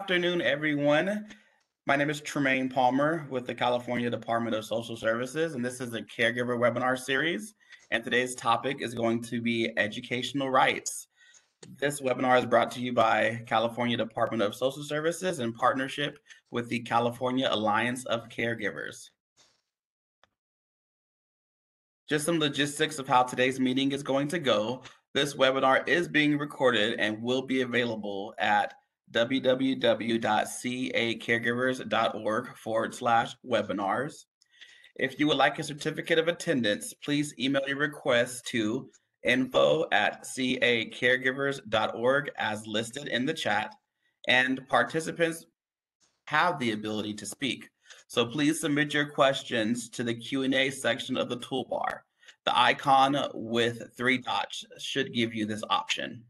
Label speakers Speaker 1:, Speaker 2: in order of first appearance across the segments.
Speaker 1: afternoon, everyone. My name is Tremaine Palmer with the California Department of Social Services, and this is a caregiver webinar series. And today's topic is going to be educational rights. This webinar is brought to you by California Department of Social Services in partnership with the California Alliance of Caregivers. Just some logistics of how today's meeting is going to go. This webinar is being recorded and will be available at www.caregivers.org forward slash webinars. If you would like a certificate of attendance, please email your request to info at caregivers.org as listed in the chat. And participants have the ability to speak. So please submit your questions to the Q&A section of the toolbar. The icon with three dots should give you this option.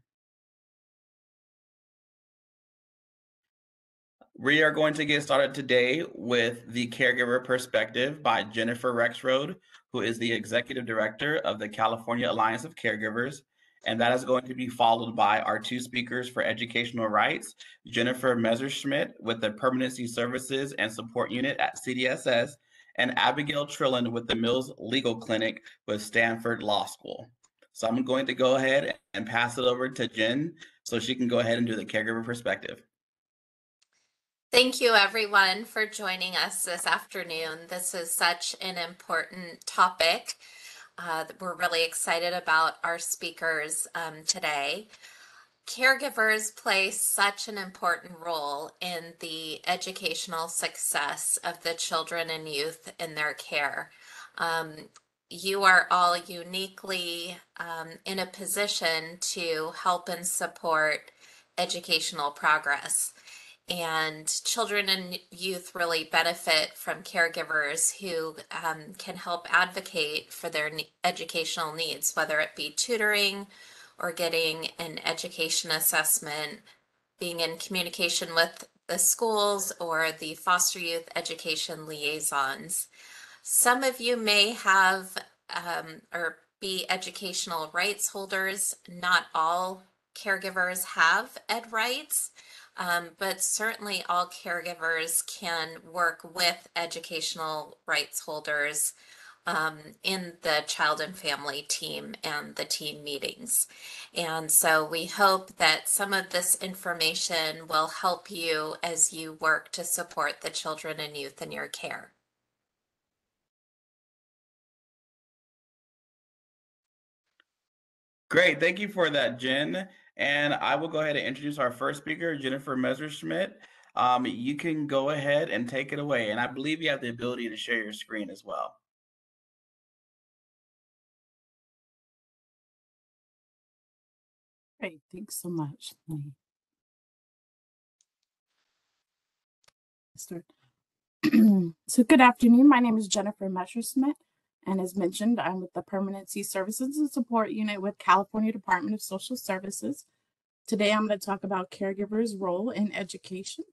Speaker 1: We are going to get started today with the Caregiver Perspective by Jennifer Rexroad, who is the Executive Director of the California Alliance of Caregivers. And that is going to be followed by our two speakers for educational rights, Jennifer Messerschmidt with the Permanency Services and Support Unit at CDSS, and Abigail Trillin with the Mills Legal Clinic with Stanford Law School. So I'm going to go ahead and pass it over to Jen so she can go ahead and do the caregiver perspective.
Speaker 2: Thank you, everyone, for joining us this afternoon. This is such an important topic. Uh, we're really excited about our speakers um, today. Caregivers play such an important role in the educational success of the children and youth in their care. Um, you are all uniquely um, in a position to help and support educational progress. And children and youth really benefit from caregivers who um, can help advocate for their educational needs, whether it be tutoring or getting an education assessment, being in communication with the schools or the foster youth education liaisons. Some of you may have um, or be educational rights holders. Not all caregivers have ed rights. Um, but certainly all caregivers can work with educational rights holders um, in the child and family team and the team meetings. And so we hope that some of this information will help you as you work to support the children and youth in your care.
Speaker 1: Great. Thank you for that, Jen. And I will go ahead and introduce our first speaker, Jennifer Messerschmidt. Um, you can go ahead and take it away. And I believe you have the ability to share your screen as well.
Speaker 3: Great, thanks so much. Start. so good afternoon. My name is Jennifer Messerschmidt. And as mentioned, I'm with the Permanency Services and Support Unit with California Department of Social Services. Today, I'm going to talk about caregivers' role in education.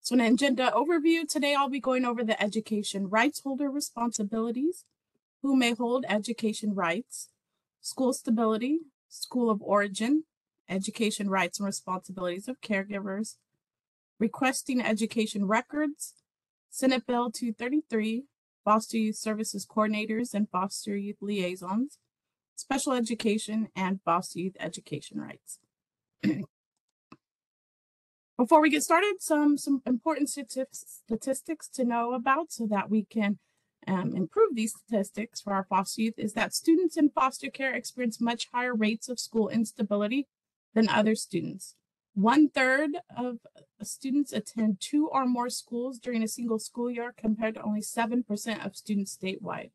Speaker 3: So an agenda overview, today I'll be going over the education rights holder responsibilities, who may hold education rights, school stability, school of origin, education rights and responsibilities of caregivers, requesting education records, Senate Bill 233, Foster Youth Services Coordinators and Foster Youth Liaisons, Special Education, and Foster Youth Education Rights. Before we get started, some, some important statistics to know about so that we can um, improve these statistics for our foster youth is that students in foster care experience much higher rates of school instability than other students. One third of uh, students attend two or more schools during a single school year compared to only 7% of students statewide.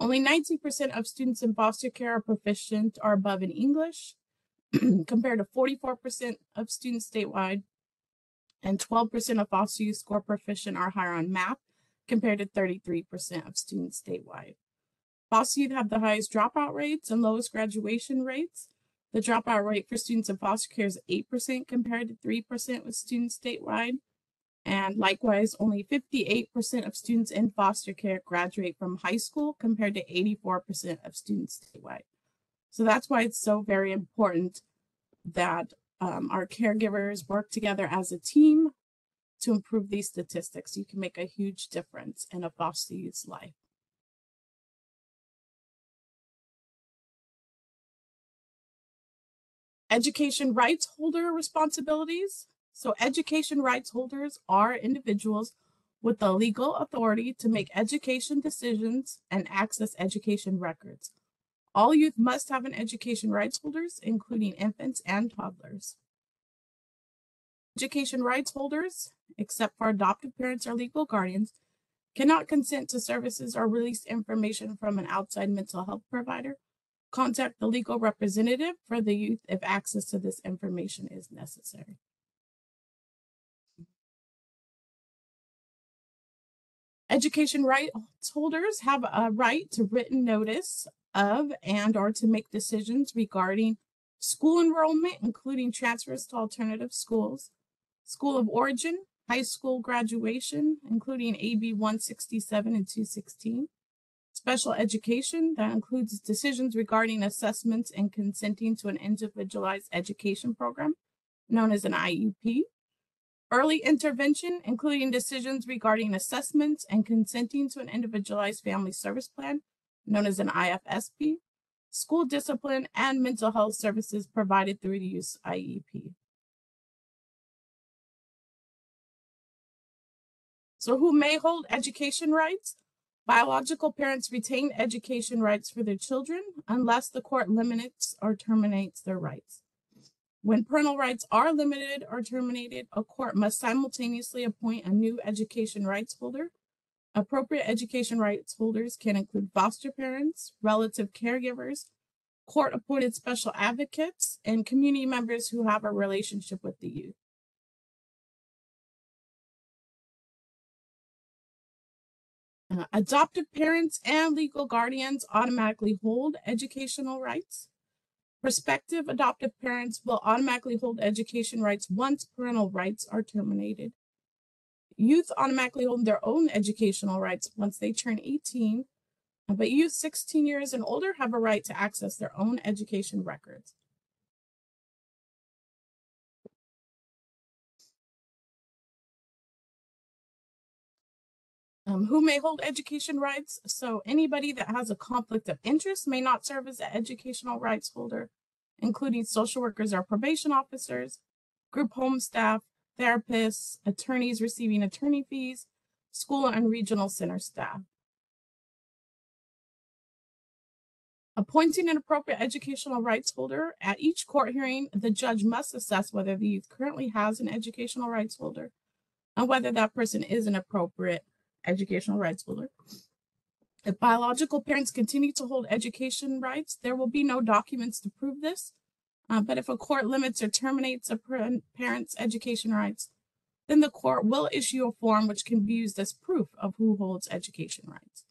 Speaker 3: Only 19% of students in foster care are proficient or above in English, compared to 44% of students statewide, and 12% of foster youth score proficient or higher on math, compared to 33% of students statewide. Foster youth have the highest dropout rates and lowest graduation rates, the dropout rate for students in foster care is 8% compared to 3% with students statewide. And likewise, only 58% of students in foster care graduate from high school compared to 84% of students statewide. So that's why it's so very important that um, our caregivers work together as a team to improve these statistics. You can make a huge difference in a foster youth's life. Education rights holder responsibilities. So education rights holders are individuals with the legal authority to make education decisions and access education records. All youth must have an education rights holders, including infants and toddlers. Education rights holders, except for adoptive parents or legal guardians, cannot consent to services or release information from an outside mental health provider. Contact the legal representative for the youth if access to this information is necessary. Education rights holders have a right to written notice of and or to make decisions regarding school enrollment, including transfers to alternative schools, school of origin, high school graduation, including AB 167 and 216, special education, that includes decisions regarding assessments and consenting to an individualized education program known as an IEP, early intervention, including decisions regarding assessments and consenting to an individualized family service plan known as an IFSP, school discipline, and mental health services provided through the use IEP. So who may hold education rights? Biological parents retain education rights for their children unless the court limits or terminates their rights. When parental rights are limited or terminated, a court must simultaneously appoint a new education rights holder. Appropriate education rights holders can include foster parents, relative caregivers, court appointed special advocates, and community members who have a relationship with the youth. Uh, adoptive parents and legal guardians automatically hold educational rights. Prospective adoptive parents will automatically hold education rights once parental rights are terminated. Youth automatically hold their own educational rights once they turn 18, but youth 16 years and older have a right to access their own education records. Um, who may hold education rights? So anybody that has a conflict of interest may not serve as an educational rights holder, including social workers or probation officers, group home staff, therapists, attorneys receiving attorney fees, school and regional center staff. Appointing an appropriate educational rights holder at each court hearing, the judge must assess whether the youth currently has an educational rights holder and whether that person is an appropriate educational rights holder. If biological parents continue to hold education rights, there will be no documents to prove this. Uh, but if a court limits or terminates a parent's education rights, then the court will issue a form which can be used as proof of who holds education rights.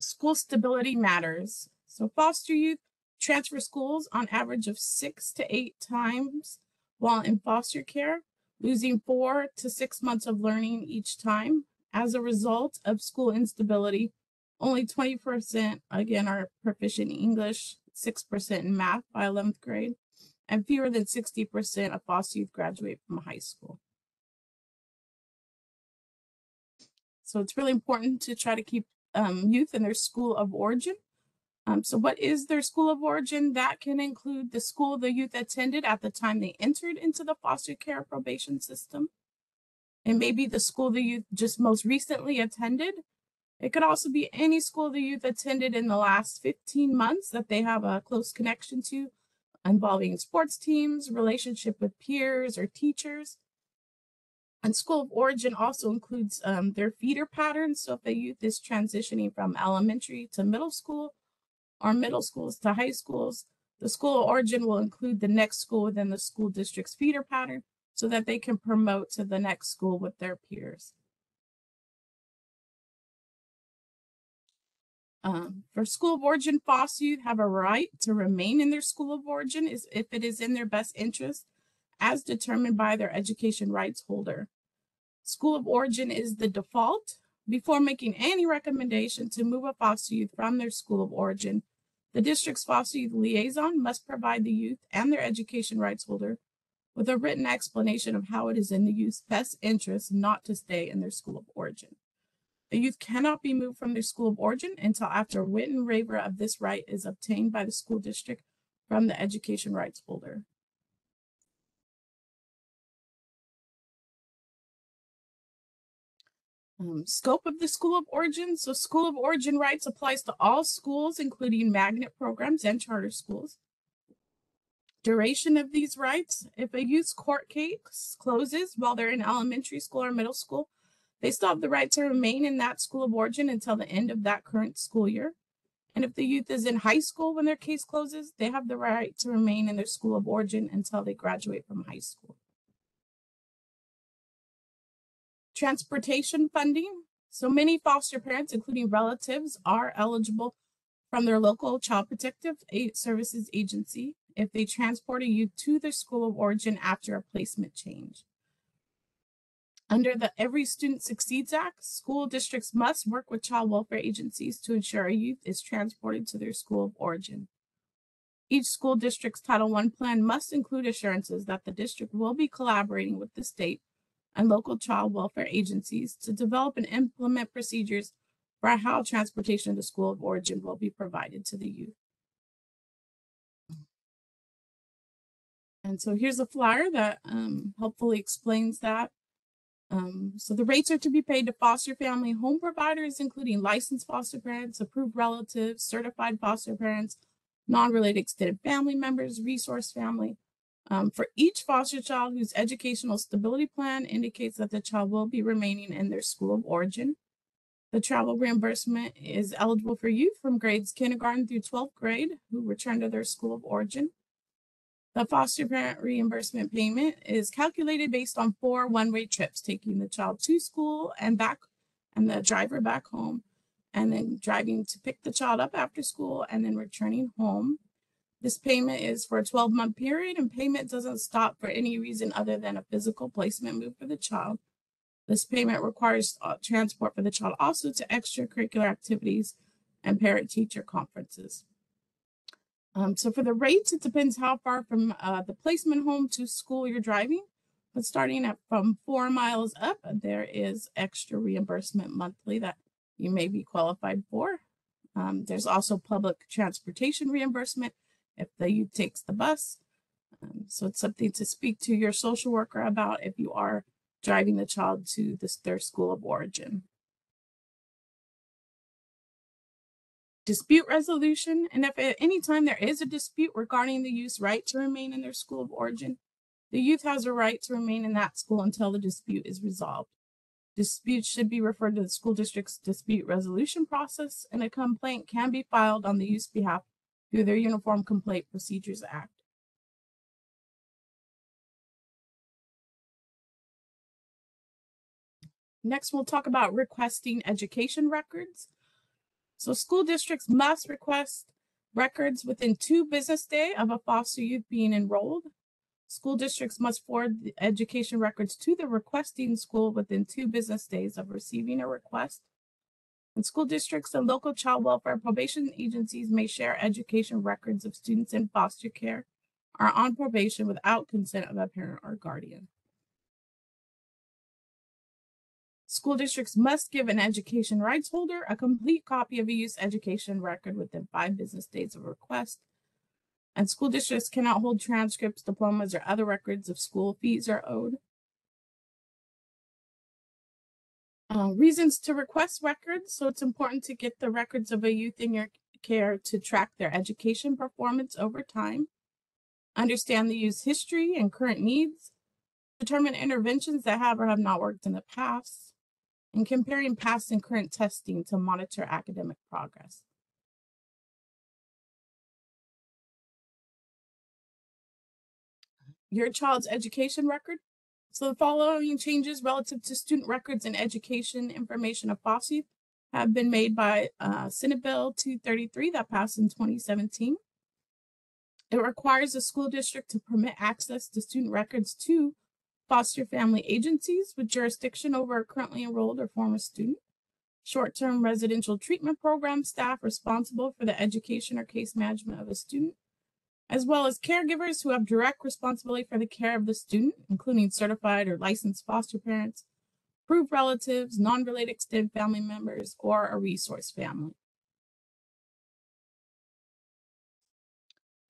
Speaker 3: School stability matters. So foster youth transfer schools on average of six to eight times while in foster care losing four to six months of learning each time. As a result of school instability, only 20% again are proficient in English, 6% in math by 11th grade, and fewer than 60% of foster youth graduate from high school. So it's really important to try to keep um, youth in their school of origin um, so what is their school of origin? That can include the school the youth attended at the time they entered into the foster care probation system. And maybe the school the youth just most recently attended. It could also be any school the youth attended in the last 15 months that they have a close connection to involving sports teams, relationship with peers or teachers. And school of origin also includes um, their feeder patterns. So if the youth is transitioning from elementary to middle school, or middle schools to high schools. The school of origin will include the next school within the school district's feeder pattern so that they can promote to the next school with their peers. Um, for school of origin, foster youth have a right to remain in their school of origin if it is in their best interest as determined by their education rights holder. School of origin is the default. Before making any recommendation to move a foster youth from their school of origin, The district's foster youth liaison must provide the youth and their education rights holder with a written explanation of how it is in the youth's best interest not to stay in their school of origin. The youth cannot be moved from their school of origin until after written waiver of this right is obtained by the school district from the education rights holder. Um, scope of the school of origin. So school of origin rights applies to all schools, including magnet programs and charter schools. Duration of these rights. If a youth court case closes while they're in elementary school or middle school, they still have the right to remain in that school of origin until the end of that current school year. And if the youth is in high school when their case closes, they have the right to remain in their school of origin until they graduate from high school. Transportation funding. So many foster parents, including relatives, are eligible from their local child protective services agency if they transport a youth to their school of origin after a placement change. Under the Every Student Succeeds Act, school districts must work with child welfare agencies to ensure a youth is transported to their school of origin. Each school district's Title I plan must include assurances that the district will be collaborating with the state and local child welfare agencies to develop and implement procedures for how transportation to school of origin will be provided to the youth. And so here's a flyer that um, hopefully explains that. Um, so the rates are to be paid to foster family home providers, including licensed foster parents, approved relatives, certified foster parents, non-related extended family members, resource family. Um, for each foster child whose educational stability plan indicates that the child will be remaining in their school of origin. The travel reimbursement is eligible for youth from grades kindergarten through 12th grade who return to their school of origin. The foster parent reimbursement payment is calculated based on four one-way trips, taking the child to school and back and the driver back home, and then driving to pick the child up after school and then returning home. This payment is for a 12 month period and payment doesn't stop for any reason other than a physical placement move for the child. This payment requires uh, transport for the child also to extracurricular activities and parent teacher conferences. Um, so for the rates, it depends how far from uh, the placement home to school you're driving. But starting at from four miles up, there is extra reimbursement monthly that you may be qualified for. Um, there's also public transportation reimbursement if the youth takes the bus. Um, so it's something to speak to your social worker about if you are driving the child to this, their school of origin. dispute resolution, and if at any time there is a dispute regarding the youth's right to remain in their school of origin, the youth has a right to remain in that school until the dispute is resolved. Disputes should be referred to the school district's dispute resolution process, and a complaint can be filed on the youth's behalf through their Uniform Complaint Procedures Act. Next, we'll talk about requesting education records. So school districts must request records within two business day of a foster youth being enrolled. School districts must forward the education records to the requesting school within two business days of receiving a request. School districts and local child welfare probation agencies may share education records of students in foster care are on probation without consent of a parent or guardian. School districts must give an education rights holder a complete copy of a youth education record within five business days of request. And school districts cannot hold transcripts, diplomas, or other records if school fees are owed. Uh, reasons to request records. So it's important to get the records of a youth in your care to track their education performance over time, understand the youth's history and current needs, determine interventions that have or have not worked in the past, and comparing past and current testing to monitor academic progress. Your child's education record. So the following changes relative to student records and education information of FOSSI have been made by uh, Senate Bill 233 that passed in 2017. It requires the school district to permit access to student records to foster family agencies with jurisdiction over a currently enrolled or former student. short-term residential treatment program staff responsible for the education or case management of a student, as well as caregivers who have direct responsibility for the care of the student, including certified or licensed foster parents, approved relatives, non-related extended family members, or a resource family.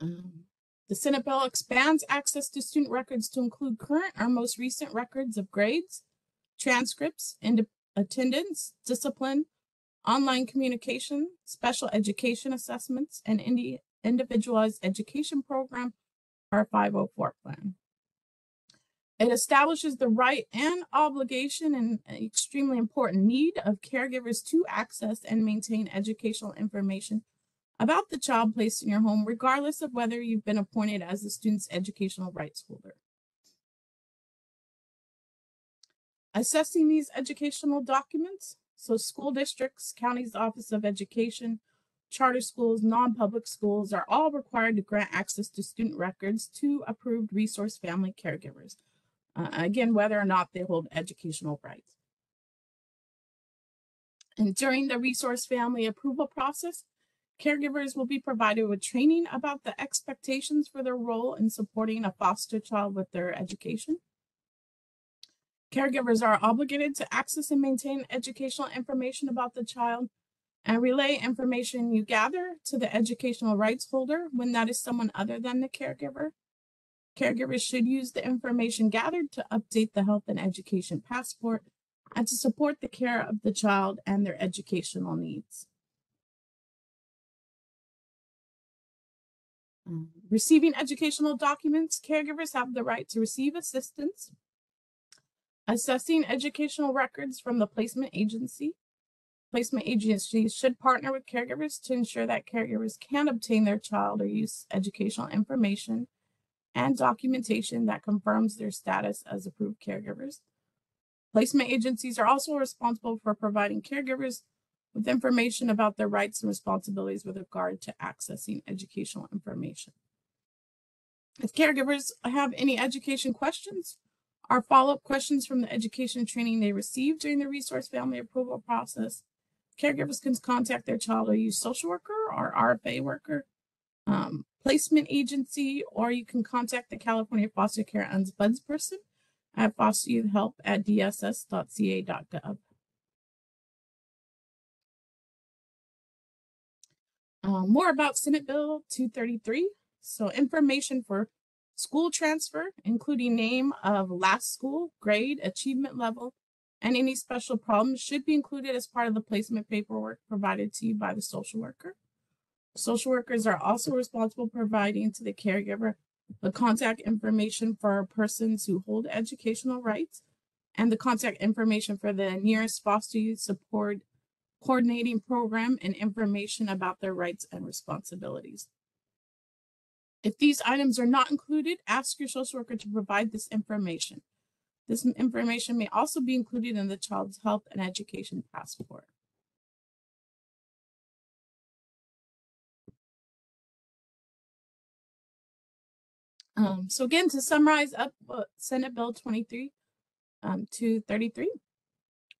Speaker 3: Um, the Senate bill expands access to student records to include current or most recent records of grades, transcripts, and attendance, discipline, online communication, special education assessments, and individualized education program, our 504 plan. It establishes the right and obligation and extremely important need of caregivers to access and maintain educational information about the child placed in your home, regardless of whether you've been appointed as the student's educational rights holder. Assessing these educational documents, so school districts, county's Office of Education, charter schools, non-public schools are all required to grant access to student records to approved resource family caregivers. Uh, again, whether or not they hold educational rights. And during the resource family approval process, caregivers will be provided with training about the expectations for their role in supporting a foster child with their education. Caregivers are obligated to access and maintain educational information about the child and relay information you gather to the educational rights holder when that is someone other than the caregiver. Caregivers should use the information gathered to update the health and education passport and to support the care of the child and their educational needs. Um, receiving educational documents, caregivers have the right to receive assistance assessing educational records from the placement agency. Placement agencies should partner with caregivers to ensure that caregivers can obtain their child or youth educational information and documentation that confirms their status as approved caregivers. Placement agencies are also responsible for providing caregivers with information about their rights and responsibilities with regard to accessing educational information. If caregivers have any education questions, or follow-up questions from the education training they received during the resource family approval process, caregivers can contact their child or youth social worker or RFA worker, um, placement agency, or you can contact the California Foster Care Ombudsperson at fosteryouthhelp at dss.ca.gov. Uh, more about Senate Bill 233. So information for school transfer, including name of last school, grade, achievement level, and any special problems should be included as part of the placement paperwork provided to you by the social worker. Social workers are also responsible providing to the caregiver the contact information for persons who hold educational rights and the contact information for the nearest foster youth support coordinating program and information about their rights and responsibilities. If these items are not included, ask your social worker to provide this information. This information may also be included in the child's health and education passport. Um, so again, to summarize up uh, Senate Bill 23 um, to 33,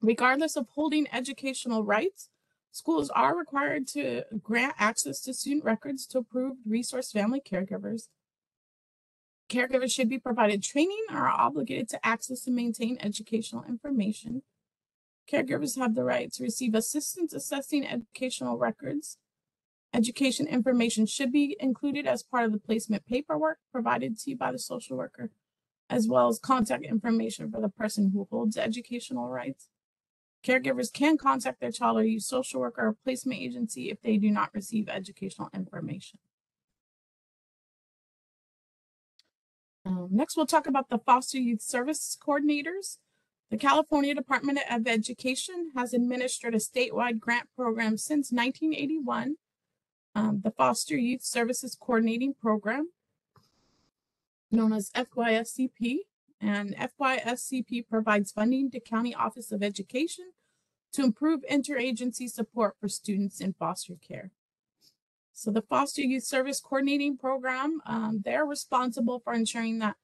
Speaker 3: regardless of holding educational rights, Schools are required to grant access to student records to approved resource family caregivers. Caregivers should be provided training or are obligated to access and maintain educational information. Caregivers have the right to receive assistance assessing educational records. Education information should be included as part of the placement paperwork provided to you by the social worker, as well as contact information for the person who holds educational rights. Caregivers can contact their child or youth social worker or placement agency if they do not receive educational information. Um, next, we'll talk about the foster youth service coordinators. The California Department of Education has administered a statewide grant program since 1981, um, the Foster Youth Services Coordinating Program, known as FYSCP and FYSCP provides funding to County Office of Education to improve interagency support for students in foster care. So the Foster Youth Service Coordinating Program, um, they're responsible for ensuring that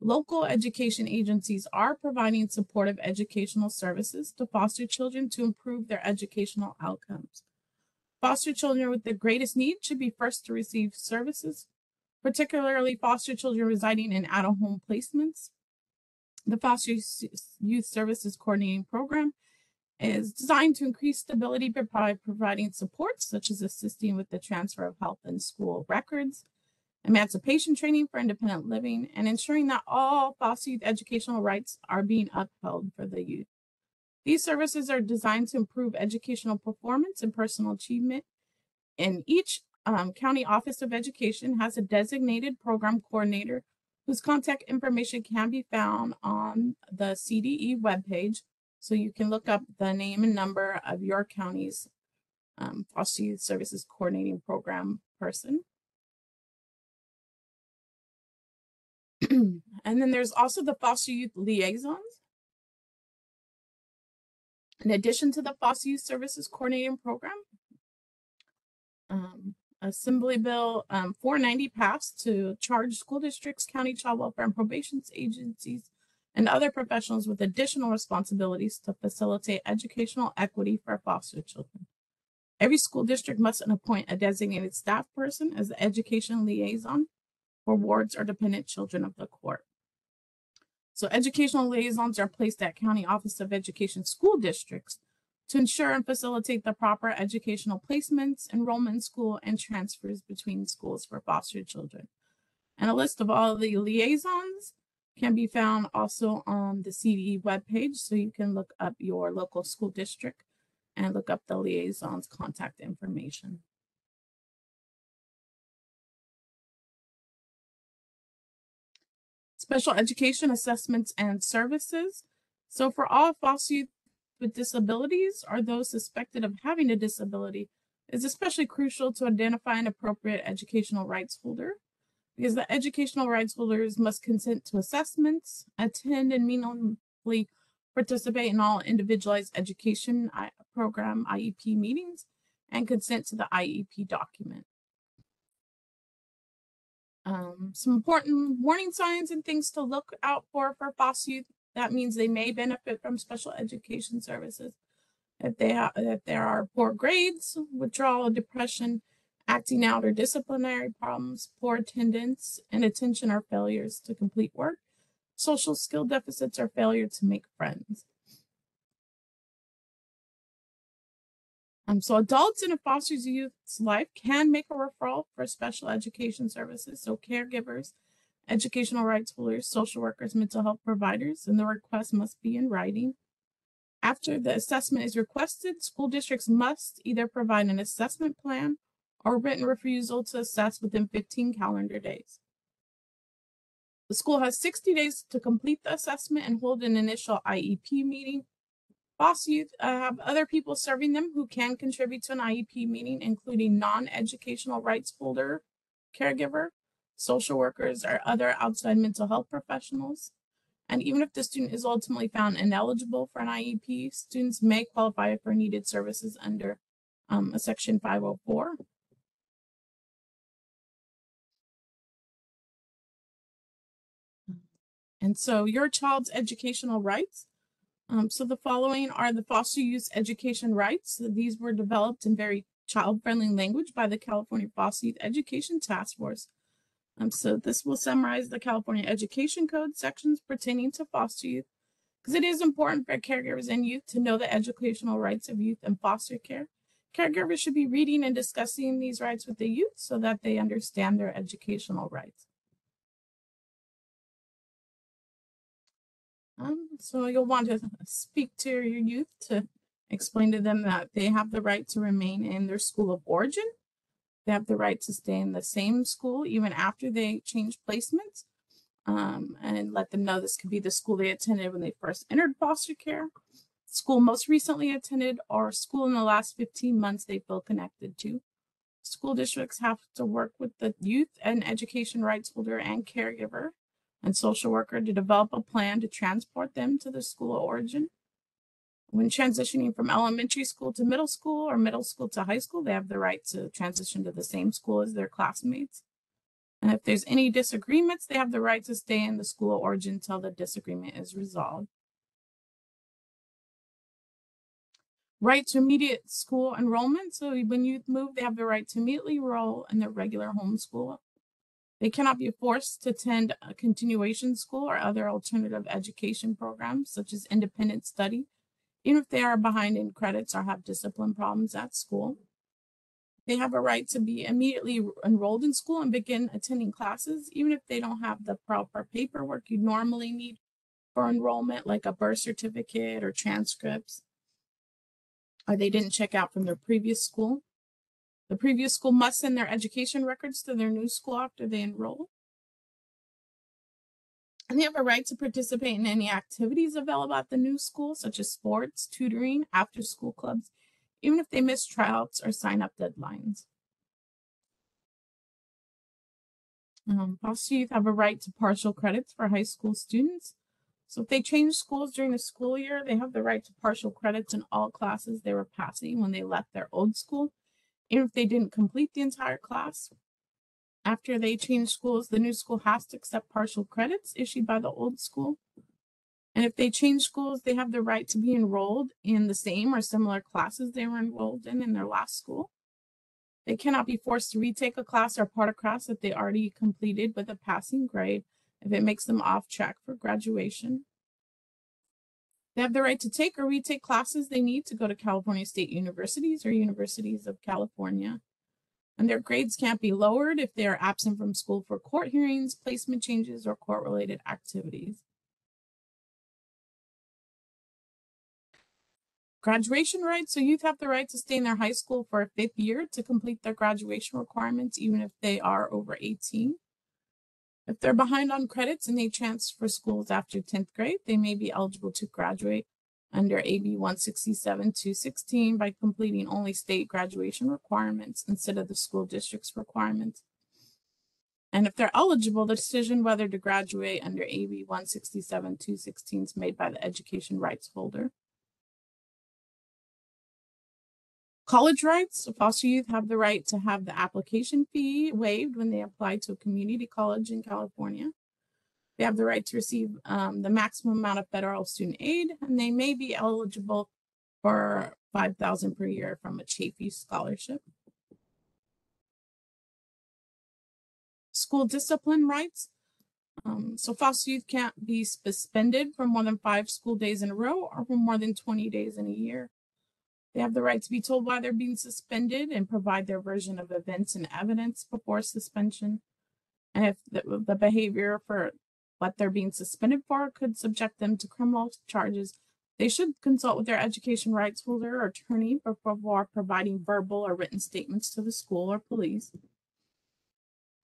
Speaker 3: Local education agencies are providing supportive educational services to foster children to improve their educational outcomes. Foster children with the greatest need should be first to receive services, particularly foster children residing in out of home placements. The Foster Youth Services Coordinating Program is designed to increase stability by providing support, such as assisting with the transfer of health and school records, emancipation training for independent living, and ensuring that all foster youth educational rights are being upheld for the youth. These services are designed to improve educational performance and personal achievement. And each um, county office of education has a designated program coordinator whose contact information can be found on the CDE webpage. So you can look up the name and number of your county's um, foster youth services coordinating program person. and then there's also the foster youth liaisons. In addition to the foster youth services coordinating program, um, Assembly Bill um, 490 passed to charge school districts, county child welfare and probation agencies, and other professionals with additional responsibilities to facilitate educational equity for foster children. Every school district must appoint a designated staff person as the education liaison for wards or dependent children of the court. So educational liaisons are placed at County Office of Education school districts to ensure and facilitate the proper educational placements, enrollment in school, and transfers between schools for foster children. And a list of all the liaisons can be found also on the CDE webpage, so you can look up your local school district and look up the liaison's contact information. special education assessments and services. So for all foster youth with disabilities or those suspected of having a disability, is especially crucial to identify an appropriate educational rights holder because the educational rights holders must consent to assessments, attend and meaningfully participate in all individualized education program IEP meetings, and consent to the IEP document. Um, some important warning signs and things to look out for for foster youth. That means they may benefit from special education services. If they if there are poor grades, withdrawal, depression, acting out or disciplinary problems, poor attendance, and attention or failures to complete work, social skill deficits or failure to make friends. Um, so adults in a foster youth's life can make a referral for special education services. So caregivers, educational rights holders, social workers, mental health providers, and the request must be in writing. After the assessment is requested, school districts must either provide an assessment plan or written refusal to assess within 15 calendar days. The school has 60 days to complete the assessment and hold an initial IEP meeting Foster Youth uh, have other people serving them who can contribute to an IEP meeting, including non-educational rights holder, caregiver, social workers, or other outside mental health professionals. And even if the student is ultimately found ineligible for an IEP, students may qualify for needed services under um, a Section 504. And so your child's educational rights um, so the following are the foster youth education rights. These were developed in very child-friendly language by the California Foster Youth Education Task Force. Um, so this will summarize the California Education Code sections pertaining to foster youth, because it is important for caregivers and youth to know the educational rights of youth in foster care. Caregivers should be reading and discussing these rights with the youth so that they understand their educational rights. Um, so you'll want to speak to your youth to explain to them that they have the right to remain in their school of origin. They have the right to stay in the same school even after they change placements. Um, and let them know this could be the school they attended when they first entered foster care, school most recently attended, or school in the last 15 months they feel connected to. School districts have to work with the youth and education rights holder and caregiver and social worker to develop a plan to transport them to the school of origin. When transitioning from elementary school to middle school or middle school to high school, they have the right to transition to the same school as their classmates. And if there's any disagreements, they have the right to stay in the school of origin until the disagreement is resolved. Right to immediate school enrollment. So when youth move, they have the right to immediately enroll in their regular home school. They cannot be forced to attend a continuation school or other alternative education programs, such as independent study, even if they are behind in credits or have discipline problems at school. They have a right to be immediately enrolled in school and begin attending classes, even if they don't have the proper paperwork you normally need for enrollment, like a birth certificate or transcripts, or they didn't check out from their previous school. The previous school must send their education records to their new school after they enroll. And they have a right to participate in any activities available at the new school, such as sports, tutoring, after school clubs, even if they miss tryouts or sign up deadlines. Um, foster youth have a right to partial credits for high school students. So if they change schools during the school year, they have the right to partial credits in all classes they were passing when they left their old school, if they didn't complete the entire class. After they change schools, the new school has to accept partial credits issued by the old school. And if they change schools, they have the right to be enrolled in the same or similar classes they were enrolled in in their last school. They cannot be forced to retake a class or part of class that they already completed with a passing grade if it makes them off track for graduation. They have the right to take or retake classes they need to go to California State Universities or Universities of California. And their grades can't be lowered if they are absent from school for court hearings, placement changes, or court related activities. Graduation rights. So youth have the right to stay in their high school for a fifth year to complete their graduation requirements, even if they are over 18. If they're behind on credits and they transfer schools after 10th grade, they may be eligible to graduate under AB 167-216 by completing only state graduation requirements instead of the school district's requirements. And if they're eligible, the decision whether to graduate under AB 167-216 is made by the education rights holder. College rights, foster youth have the right to have the application fee waived when they apply to a community college in California. They have the right to receive um, the maximum amount of federal student aid, and they may be eligible for 5000 per year from a Chafee scholarship. School discipline rights. Um, so foster youth can't be suspended for more than five school days in a row or for more than 20 days in a year. They have the right to be told why they're being suspended and provide their version of events and evidence before suspension. And if the, the behavior for what they're being suspended for could subject them to criminal charges, they should consult with their education rights holder or attorney before providing verbal or written statements to the school or police.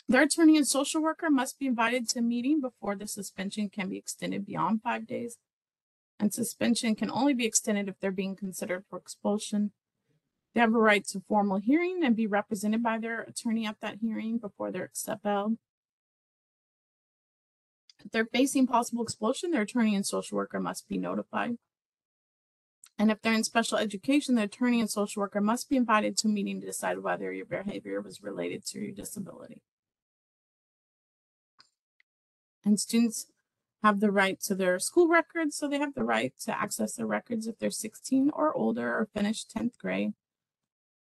Speaker 3: Their attorney and social worker must be invited to a meeting before the suspension can be extended beyond five days and suspension can only be extended if they're being considered for expulsion. They have a right to formal hearing and be represented by their attorney at that hearing before they're expelled. If they're facing possible expulsion, their attorney and social worker must be notified. And if they're in special education, the attorney and social worker must be invited to a meeting to decide whether your behavior was related to your disability. And students have the right to their school records, so they have the right to access their records if they're 16 or older or finished 10th grade.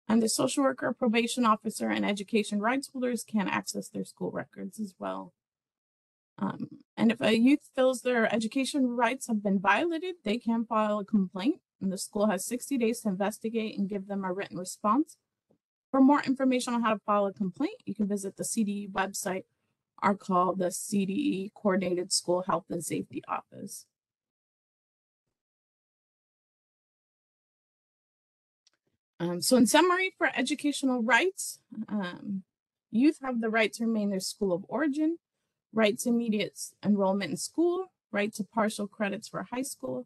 Speaker 3: And the social worker, probation officer, and education rights holders can access their school records as well. Um, and if a youth feels their education rights have been violated, they can file a complaint, and the school has 60 days to investigate and give them a written response. For more information on how to file a complaint, you can visit the CDE website are called the CDE Coordinated School Health and Safety Office. Um, so in summary, for educational rights, um, youth have the right to remain their school of origin, right to immediate enrollment in school, right to partial credits for high school,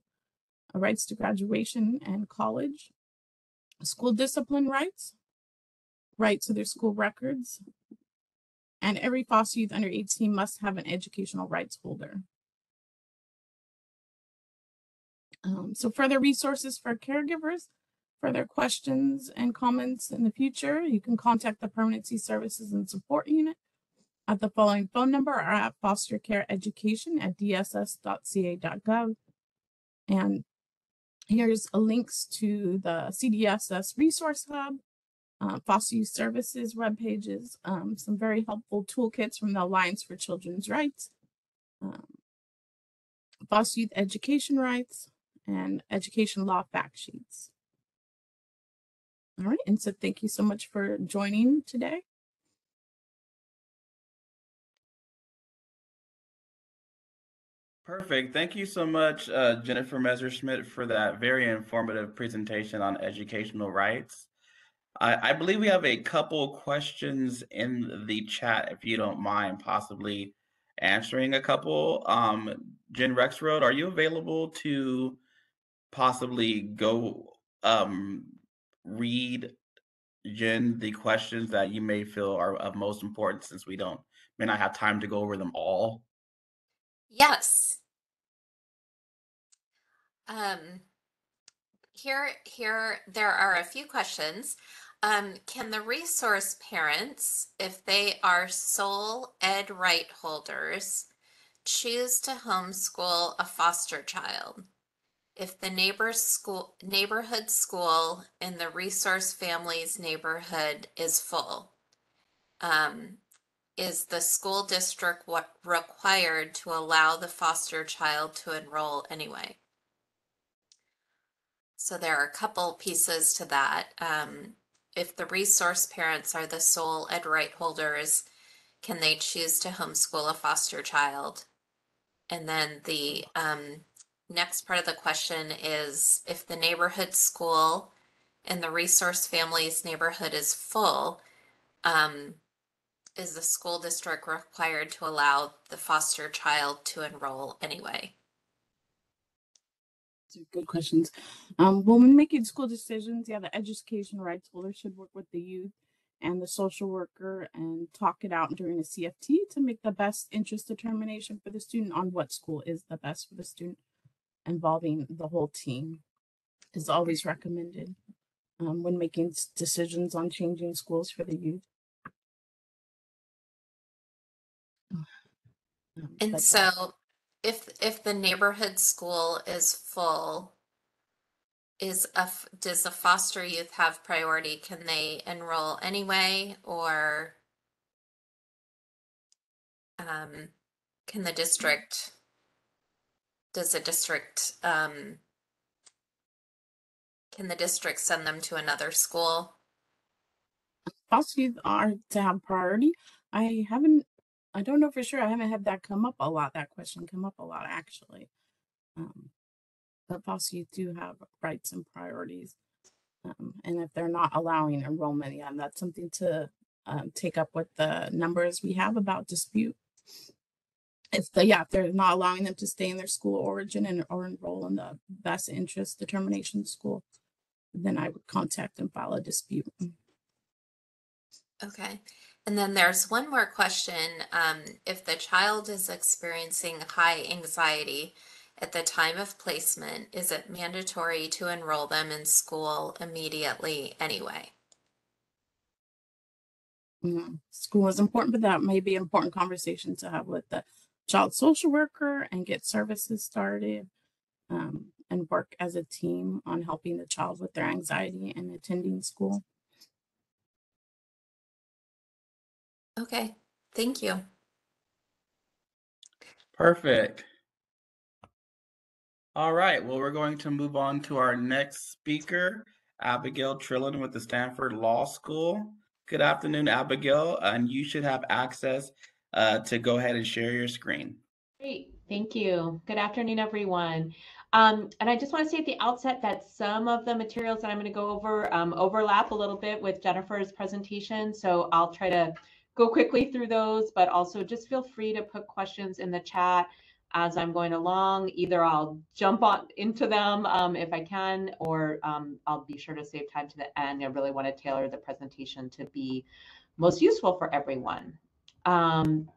Speaker 3: rights to graduation and college, school discipline rights, right to their school records, and every foster youth under 18 must have an educational rights holder. Um, so further resources for caregivers, further questions and comments in the future, you can contact the Permanency Services and Support Unit at the following phone number or at foster care education at dss.ca.gov. And here's a links to the CDSS resource hub, uh, foster youth services web pages, um, some very helpful toolkits from the Alliance for Children's Rights, um, foster youth education rights, and education law fact sheets. All right, and so thank you so much for joining today.
Speaker 1: Perfect. Thank you so much, uh, Jennifer Messerschmidt, for that very informative presentation on educational rights. I, I believe we have a couple questions in the chat, if you don't mind possibly answering a couple. Um, Jen Rexroad, are you available to possibly go um, read Jen the questions that you may feel are of most importance since we don't may not have time to go over them all?
Speaker 2: Yes. Um, here, here, there are a few questions. Um, can the resource parents, if they are sole ed right holders, choose to homeschool a foster child? If the neighbor school, neighborhood school in the resource family's neighborhood is full, um, is the school district what required to allow the foster child to enroll anyway? So there are a couple pieces to that. Um, if the resource parents are the sole ed right holders, can they choose to homeschool a foster child? And then the um, next part of the question is if the neighborhood school in the resource family's neighborhood is full, um, is the school district required to allow the foster child to enroll anyway?
Speaker 3: Good questions. Um, when making school decisions, yeah, the education rights holder should work with the youth and the social worker and talk it out during a CFT to make the best interest determination for the student on what school is the best for the student, involving the whole team is always recommended um, when making decisions on changing schools for the youth. Um,
Speaker 2: And so if if the neighborhood school is full, is a does the foster youth have priority? Can they enroll anyway or um can the district does the district um can the district send them to another school?
Speaker 3: foster youth are to have priority. I haven't, I don't know for sure. I haven't had that come up a lot. That question come up a lot actually. Um, but foster youth do have rights and priorities. Um, and if they're not allowing enrollment, yeah, that's something to um, take up with the numbers we have about dispute. If the, yeah, if they're not allowing them to stay in their school origin and or enroll in the best interest determination school, then I would contact and file a dispute.
Speaker 2: Okay. And then there's one more question. Um, if the child is experiencing high anxiety at the time of placement, is it mandatory to enroll them in school immediately anyway?
Speaker 3: Mhm. School is important, but that may be an important conversation to have with the child social worker and get services started um, and work as a team on helping the child with their anxiety and attending school.
Speaker 2: Okay, thank you.
Speaker 1: Perfect. All right, well, we're going to move on to our next speaker, Abigail Trillin with the Stanford Law School. Good afternoon, Abigail, and you should have access uh, to go ahead and share your screen.
Speaker 4: Great, thank you. Good afternoon, everyone. Um, and I just want to say at the outset that some of the materials that I'm going to go over um, overlap a little bit with Jennifer's presentation. So I'll try to go quickly through those, but also just feel free to put questions in the chat as I'm going along. Either I'll jump on into them um, if I can, or um, I'll be sure to save time to the end. I really want to tailor the presentation to be most useful for everyone. Um,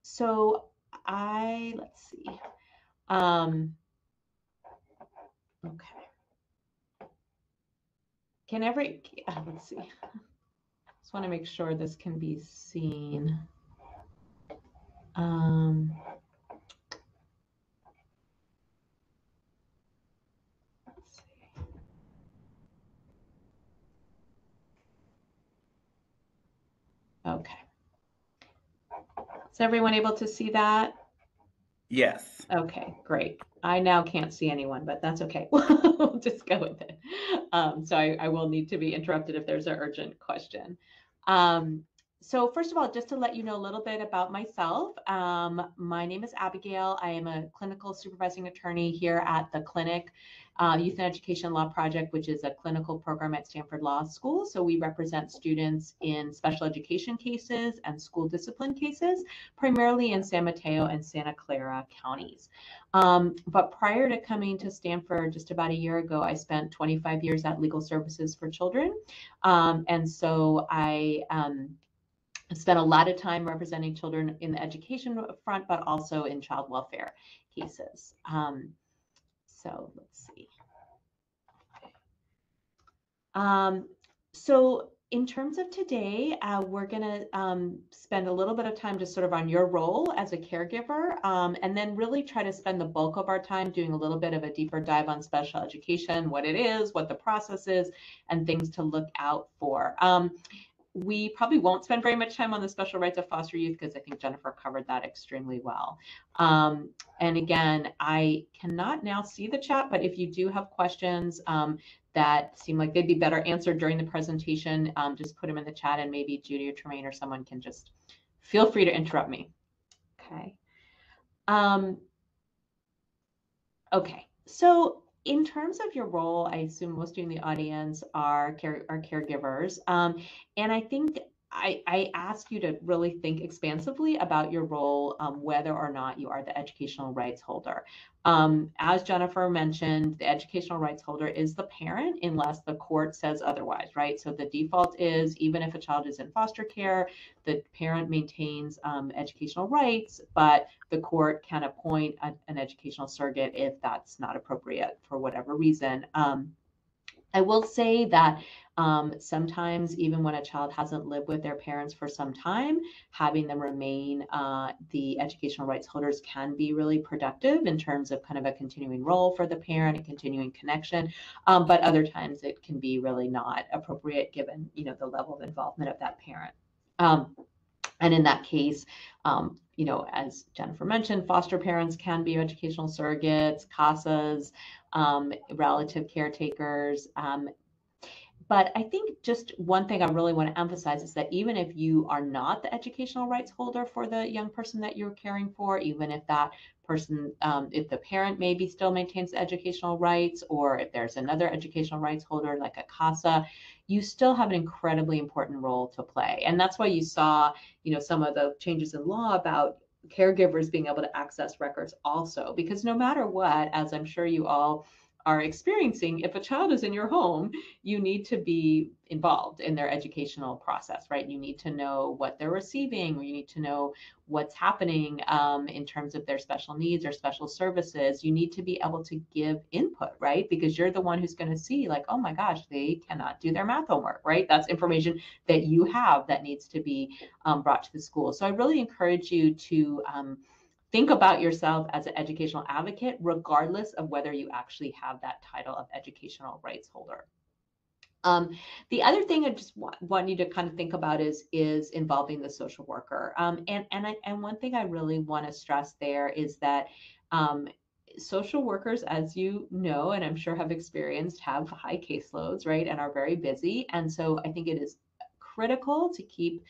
Speaker 4: so I, let's see. Um, okay. Can every, let's see. Just want to make sure this can be seen. Um. Okay. Is everyone able to see that?
Speaker 1: Yes.
Speaker 4: Okay, great. I now can't see anyone, but that's okay. We'll just go with it. Um, so I, I will need to be interrupted if there's an urgent question. Um, so first of all, just to let you know a little bit about myself, um, my name is Abigail. I am a clinical supervising attorney here at the clinic uh, Youth and Education Law Project, which is a clinical program at Stanford Law School. So we represent students in special education cases and school discipline cases, primarily in San Mateo and Santa Clara counties. Um, but prior to coming to Stanford just about a year ago, I spent 25 years at Legal Services for Children. Um, and so I um, spent a lot of time representing children in the education front, but also in child welfare cases. Um, so let's see. Um, so in terms of today, uh, we're going to um, spend a little bit of time just sort of on your role as a caregiver, um, and then really try to spend the bulk of our time doing a little bit of a deeper dive on special education, what it is, what the process is, and things to look out for. Um, we probably won't spend very much time on the special rights of foster youth because I think Jennifer covered that extremely well. Um, and again, I cannot now see the chat, but if you do have questions um, that seem like they'd be better answered during the presentation, um, just put them in the chat and maybe Judy or Tremaine or someone can just feel free to interrupt me. Okay. Um, okay, so in terms of your role, I assume most of you in the audience are care are caregivers, um, and I think I, I, ask you to really think expansively about your role, um, whether or not you are the educational rights holder. Um, as Jennifer mentioned, the educational rights holder is the parent unless the court says otherwise, right? So the default is even if a child is in foster care, the parent maintains um, educational rights, but the court can appoint a, an educational surrogate if that's not appropriate for whatever reason. Um, I will say that um, sometimes, even when a child hasn't lived with their parents for some time, having them remain uh, the educational rights holders can be really productive in terms of kind of a continuing role for the parent, a continuing connection. Um, but other times, it can be really not appropriate given you know the level of involvement of that parent. Um, and in that case, um, you know, as Jennifer mentioned, foster parents can be educational surrogates, CASAs, um, relative caretakers, um, but I think just one thing I really want to emphasize is that even if you are not the educational rights holder for the young person that you're caring for, even if that person, um, if the parent maybe still maintains the educational rights, or if there's another educational rights holder like a CASA, you still have an incredibly important role to play. And that's why you saw, you know, some of the changes in law about caregivers being able to access records also, because no matter what, as I'm sure you all are experiencing, if a child is in your home, you need to be involved in their educational process, right? You need to know what they're receiving, or you need to know what's happening um, in terms of their special needs or special services. You need to be able to give input, right? Because you're the one who's going to see, like, oh my gosh, they cannot do their math homework, right? That's information that you have that needs to be um, brought to the school. So I really encourage you to. Um, think about yourself as an educational advocate, regardless of whether you actually have that title of educational rights holder. Um, the other thing I just want, want, you to kind of think about is is involving the social worker. Um, and and I, and one thing I really want to stress there is that um, social workers, as you know, and I'm sure have experienced, have high caseloads, right, and are very busy. And so I think it is critical to keep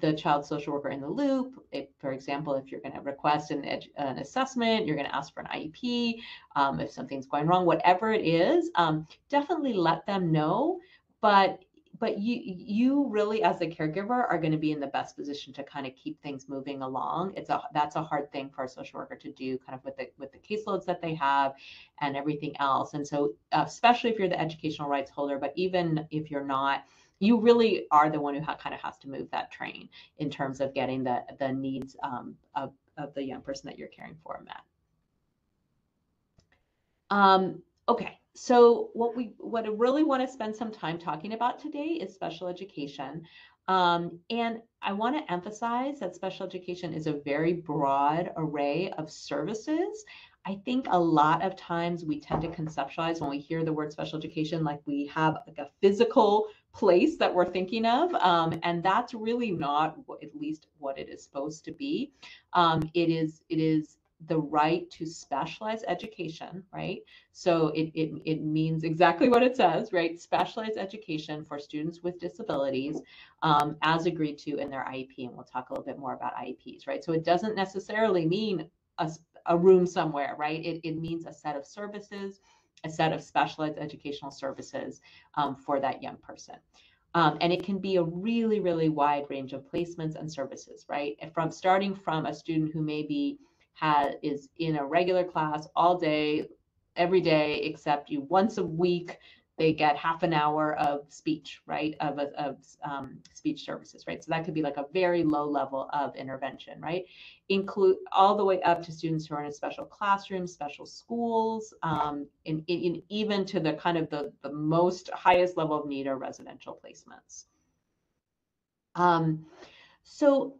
Speaker 4: the child social worker in the loop. If, for example, if you're going to request an, an assessment, you're going to ask for an IEP, um, if something's going wrong, whatever it is, um, definitely let them know. But but you you really as a caregiver are going to be in the best position to kind of keep things moving along it's a that's a hard thing for a social worker to do kind of with the with the caseloads that they have and everything else and so especially if you're the educational rights holder but even if you're not you really are the one who ha- kind of has to move that train in terms of getting the the needs um, of, of the young person that you're caring for met. Um, okay, so what we what I really want to spend some time talking about today is special education. Um, and I want to emphasize that special education is a very broad array of services. I think a lot of times we tend to conceptualize when we hear the word special education like we have like a physical place that we're thinking of, um, and that's really not at least what it is supposed to be. Um, it is it is the right to specialized education, right? So it, it, it means exactly what it says, right? Specialized education for students with disabilities um, as agreed to in their IEP. And we'll talk a little bit more about IEPs, right? So it doesn't necessarily mean a, a room somewhere, right? It, it means a set of services, a set of specialized educational services um, for that young person. Um, and it can be a really, really wide range of placements and services, right? From starting from a student who maybe has is in a regular class all day, every day, except you once a week they get half an hour of speech, right? Of, of um, speech services, right? So that could be like a very low level of intervention, right? Include all the way up to students who are in a special classroom, special schools, um, and, and even to the kind of the, the most highest level of need are residential placements. Um, so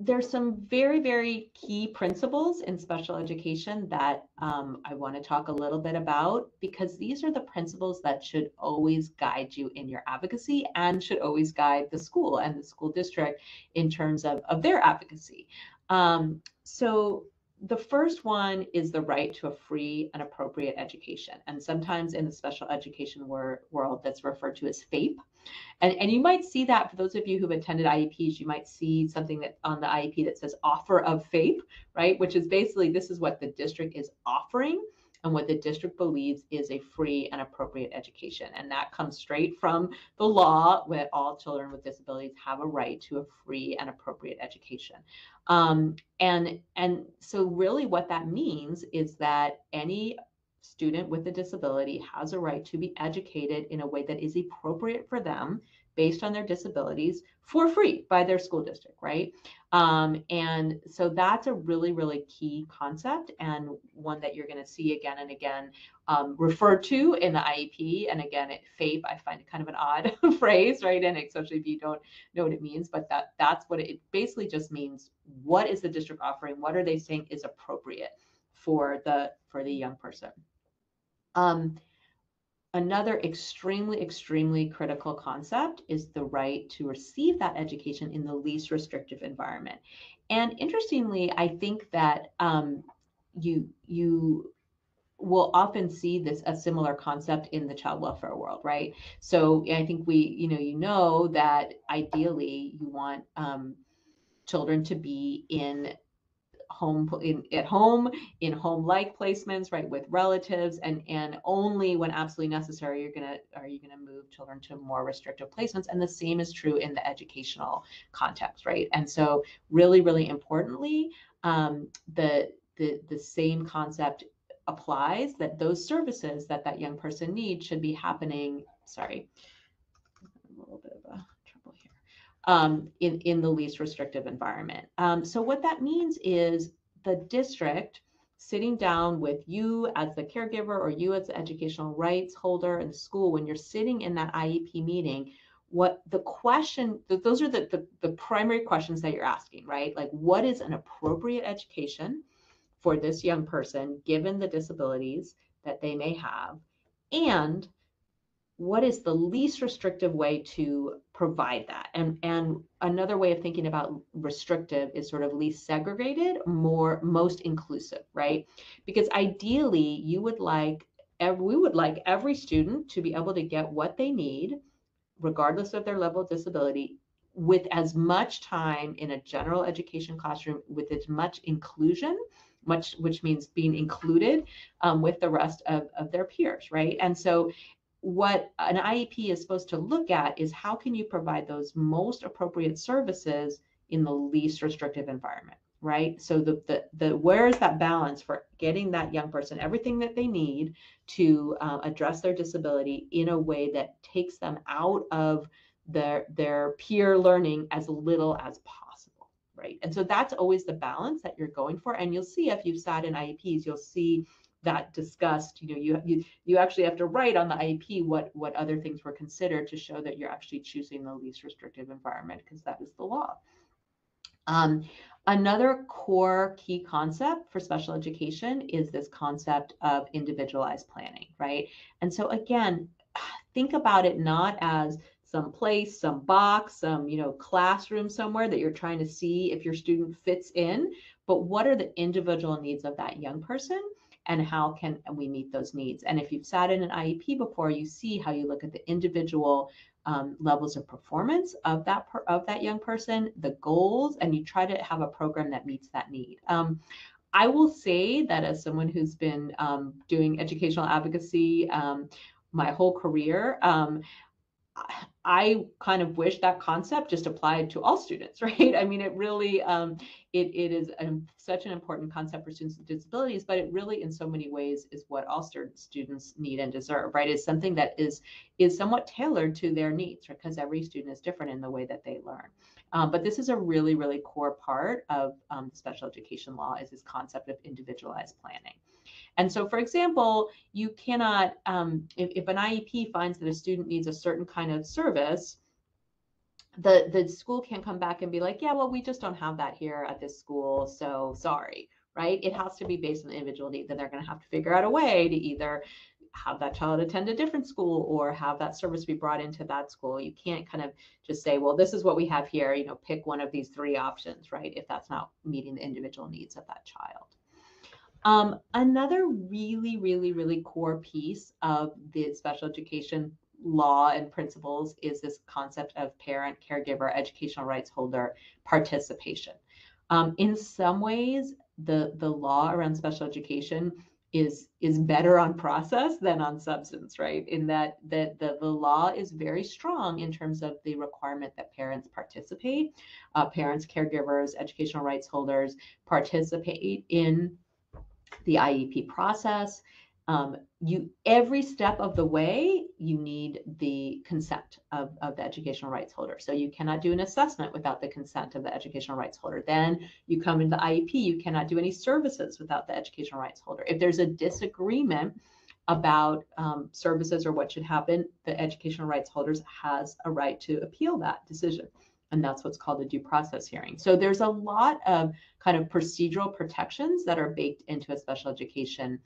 Speaker 4: there's some very, very key principles in special education that um, I want to talk a little bit about because these are the principles that should always guide you in your advocacy and should always guide the school and the school district in terms of, of their advocacy. Um, so the first one is the right to a free and appropriate education. And sometimes in the special education wor- world, that's referred to as FAPE. And, and you might see that for those of you who've attended IEPs, you might see something that on the IEP that says offer of FAPE, right? Which is basically this is what the district is offering and what the district believes is a free and appropriate education. And that comes straight from the law where all children with disabilities have a right to a free and appropriate education. Um, and, and so really what that means is that any student with a disability has a right to be educated in a way that is appropriate for them based on their disabilities for free by their school district, right? Um, and so that's a really, really key concept and one that you're going to see again and again um, referred to in the IEP. And again, at FAPE, I find it kind of an odd phrase, right? And especially if you don't know what it means, but that that's what it, it basically just means. What is the district offering? What are they saying is appropriate for the for the young person? Um, Another extremely, extremely critical concept is the right to receive that education in the least restrictive environment. And interestingly, I think that um, you you will often see this a similar concept in the child welfare world, right? So I think we, you know, you know that ideally you want um, children to be in home in at home in home like placements right with relatives and and only when absolutely necessary you're gonna are you gonna move children to more restrictive placements and the same is true in the educational context right? And so really really importantly um, the the the same concept applies that those services that that young person needs should be happening sorry a little bit of a um, in, in the least restrictive environment. Um, so what that means is the district sitting down with you as the caregiver or you as the educational rights holder in school, when you're sitting in that IEP meeting, what the question, those are the, the, the primary questions that you're asking, right? Like what is an appropriate education for this young person, given the disabilities that they may have? And what is the least restrictive way to provide that? And and another way of thinking about restrictive is sort of least segregated more most inclusive right? Because ideally you would like we would like every student to be able to get what they need regardless of their level of disability with as much time in a general education classroom with as much inclusion much which means being included um, with the rest of, of their peers right? And so what an IEP is supposed to look at is how can you provide those most appropriate services in the least restrictive environment, right? So the the, the where is that balance for getting that young person everything that they need to uh, address their disability in a way that takes them out of their their peer learning as little as possible, right? And so that's always the balance that you're going for. And you'll see if you've sat in IEPs, you'll see that discussed, you know, you, you, you actually have to write on the IEP what, what other things were considered to show that you're actually choosing the least restrictive environment because that is the law. Um, another core key concept for special education is this concept of individualized planning, right? And so again, think about it not as some place, some box, some, you know, classroom somewhere that you're trying to see if your student fits in, but what are the individual needs of that young person and how can we meet those needs? And if you've sat in an IEP before, you see how you look at the individual um, levels of performance of that per, of that young person, the goals, and you try to have a program that meets that need. Um, I will say that as someone who's been um, doing educational advocacy um, my whole career, um, I kind of wish that concept just applied to all students, right? I mean, it really, um, it, it is such an important concept for students with disabilities, but it really, in so many ways, is what all students need and deserve, right? Is something that is is somewhat tailored to their needs, right? Because every student is different in the way that they learn. Um, but this is a really, really core part of um, special education law is this concept of individualized planning. And so, for example, you cannot, um, if, if an IEP finds that a student needs a certain kind of service, the, the school can't come back and be like, yeah, well, we just don't have that here at this school, so sorry, right? It has to be based on the individual need. Then they're going to have to figure out a way to either have that child attend a different school or have that service be brought into that school. You can't kind of just say, well, this is what we have here, you know, pick one of these three options, right? If that's not meeting the individual needs of that child. Um, another really, really, really core piece of the special education law and principles is this concept of parent, caregiver, educational rights holder participation. Um, in some ways, the, the law around special education is is better on process than on substance right in that that the, the law is very strong in terms of the requirement that parents participate uh, parents caregivers educational rights holders participate in the iep process. Um, you every step of the way you need the consent of, of the educational rights holder. So you cannot do an assessment without the consent of the educational rights holder. Then you come into the iep you cannot do any services without the educational rights holder. If there's a disagreement about um, services or what should happen the educational rights holders has a right to appeal that decision and that's what's called a due process hearing so there's a lot of kind of procedural protections that are baked into a special education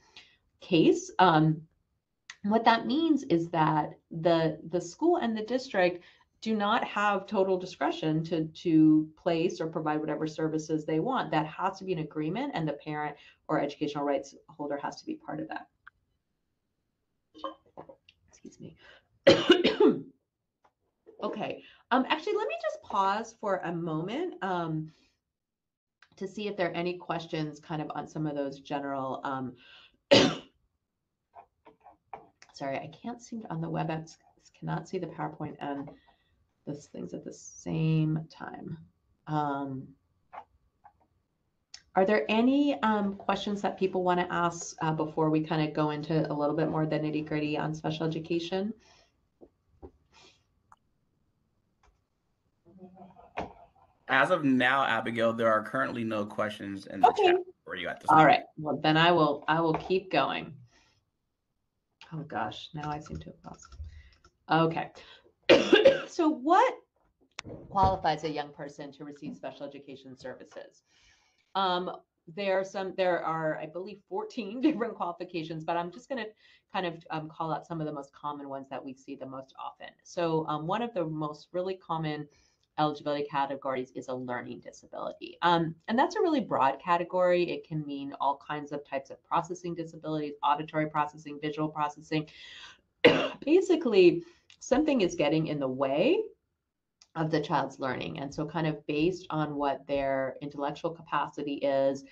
Speaker 4: case. Um, what that means is that the the school and the district do not have total discretion to to place or provide whatever services they want. That has to be an agreement, and the parent or educational rights holder has to be part of that. Excuse me. okay. Um, actually, let me just pause for a moment um, to see if there are any questions kind of on some of those general um, sorry, I can't seem to, on the WebEx, cannot see the PowerPoint and those things at the same time. Um, are there any um, questions that people want to ask uh, before we kind of go into a little bit more the nitty gritty on special education?
Speaker 1: As of now, Abigail, there are currently no questions in the
Speaker 4: okay.
Speaker 1: chat for you at this
Speaker 4: All
Speaker 1: moment.
Speaker 4: right. Well, then I will I will keep going. Oh gosh, now I seem to have lost. Okay. so what qualifies a young person to receive special education services? Um, there are some, there are, I believe, 14 different qualifications, but I'm just going to kind of um, call out some of the most common ones that we see the most often. So um, one of the most really common eligibility categories is a learning disability. Um, and that's a really broad category. It can mean all kinds of types of processing disabilities, auditory processing, visual processing. Basically, something is getting in the way of the child's learning. And so, kind of based on what their intellectual capacity is,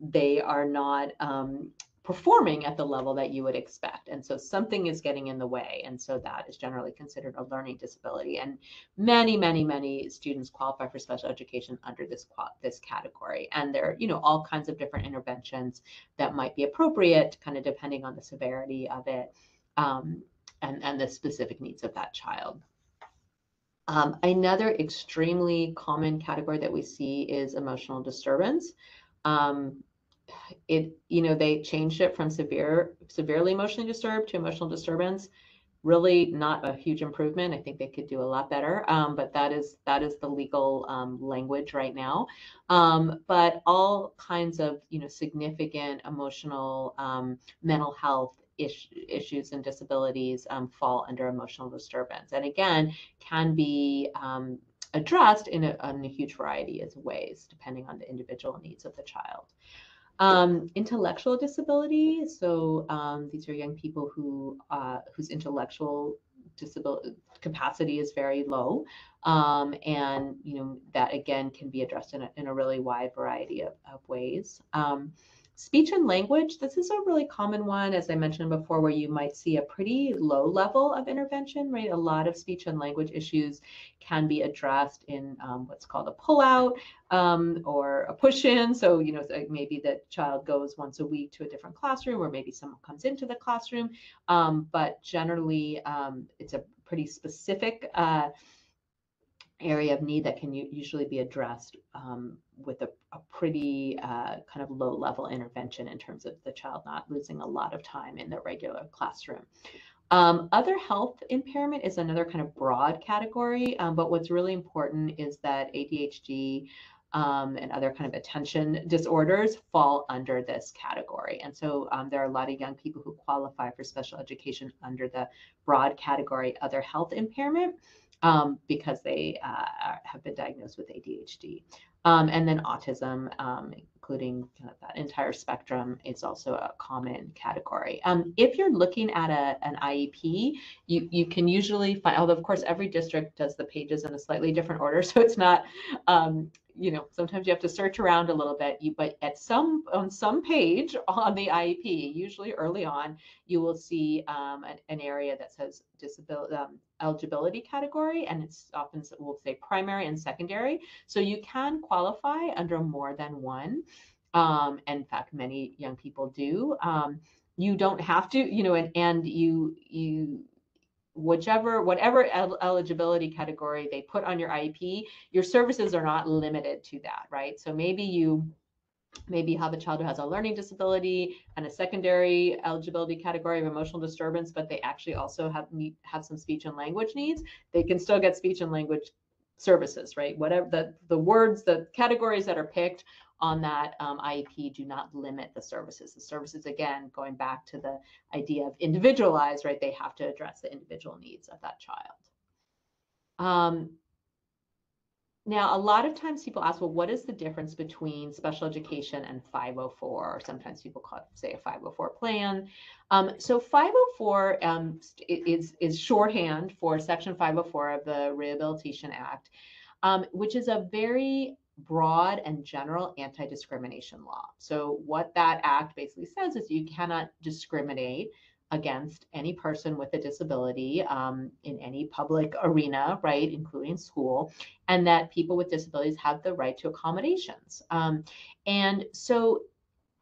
Speaker 4: they are not um, performing at the level that you would expect. And so something is getting in the way. And so that is generally considered a learning disability. And many, many, many students qualify for special education under this this category. And there are, you know, all kinds of different interventions that might be appropriate, kind of depending on the severity of it um, and, and the specific needs of that child. Um, another extremely common category that we see is emotional disturbance. Um, it, you know, they changed it from severe, severely emotionally disturbed to emotional disturbance. Really not a huge improvement. I think they could do a lot better. Um, but that is that is the legal um, language right now. Um, but all kinds of you know significant emotional um, mental health is- issues and disabilities um, fall under emotional disturbance, and again can be um, addressed in a, in a huge variety of ways depending on the individual needs of the child. Um, intellectual disability. So um, these are young people who uh, whose intellectual disability capacity is very low, um, and you know that again can be addressed in a, in a really wide variety of, of ways. Speech and language, this is a really common one, as I mentioned before, where you might see a pretty low level of intervention, right? A lot of speech and language issues can be addressed in um, what's called a pull-out um, or a push-in. So, you know, maybe the child goes once a week to a different classroom, or maybe someone comes into the classroom. Um, but generally, um, it's a pretty specific uh, area of need that can usually be addressed um, with a, a pretty uh, kind of low level intervention in terms of the child not losing a lot of time in the regular classroom. Um, other health impairment is another kind of broad category, um, but what's really important is that ADHD um, and other kind of attention disorders fall under this category. And so um, there are a lot of young people who qualify for special education under the broad category other health impairment um, because they uh, have been diagnosed with ADHD. Um, and then autism, um, including kind of that entire spectrum, is also a common category. Um, if you're looking at a, an IEP, you, you can usually find, although of course every district does the pages in a slightly different order, so it's not um, you know sometimes you have to search around a little bit you, but at some on some page on the iep usually early on you will see um, an, an, area that says disability um, eligibility category and it's often we'll say primary and secondary. So you can qualify under more than one. Um, and in fact many young people do. Um, you don't have to you know and, and you you whichever whatever el- eligibility category they put on your IEP, your services are not limited to that, right? So maybe you maybe have a child who has a learning disability and a secondary eligibility category of emotional disturbance, but they actually also have need, have some speech and language needs. They can still get speech and language services, right? Whatever the the words, the categories that are picked on that um, IEP do not limit the services. The services, again, going back to the idea of individualized, right? They have to address the individual needs of that child. Um, now, a lot of times people ask, well, what is the difference between special education and 504? Or sometimes people call it, say, a 504 plan. Um, so 504 um, is, is shorthand for Section 504 of the Rehabilitation Act, um, which is a very broad and general anti discrimination law. So, what that act basically says is you cannot discriminate against any person with a disability um, in any public arena, right, including school, and that people with disabilities have the right to accommodations. Um, and so,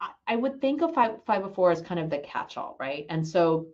Speaker 4: I, I would think of 5, 504 as kind of the catch all, right? And so,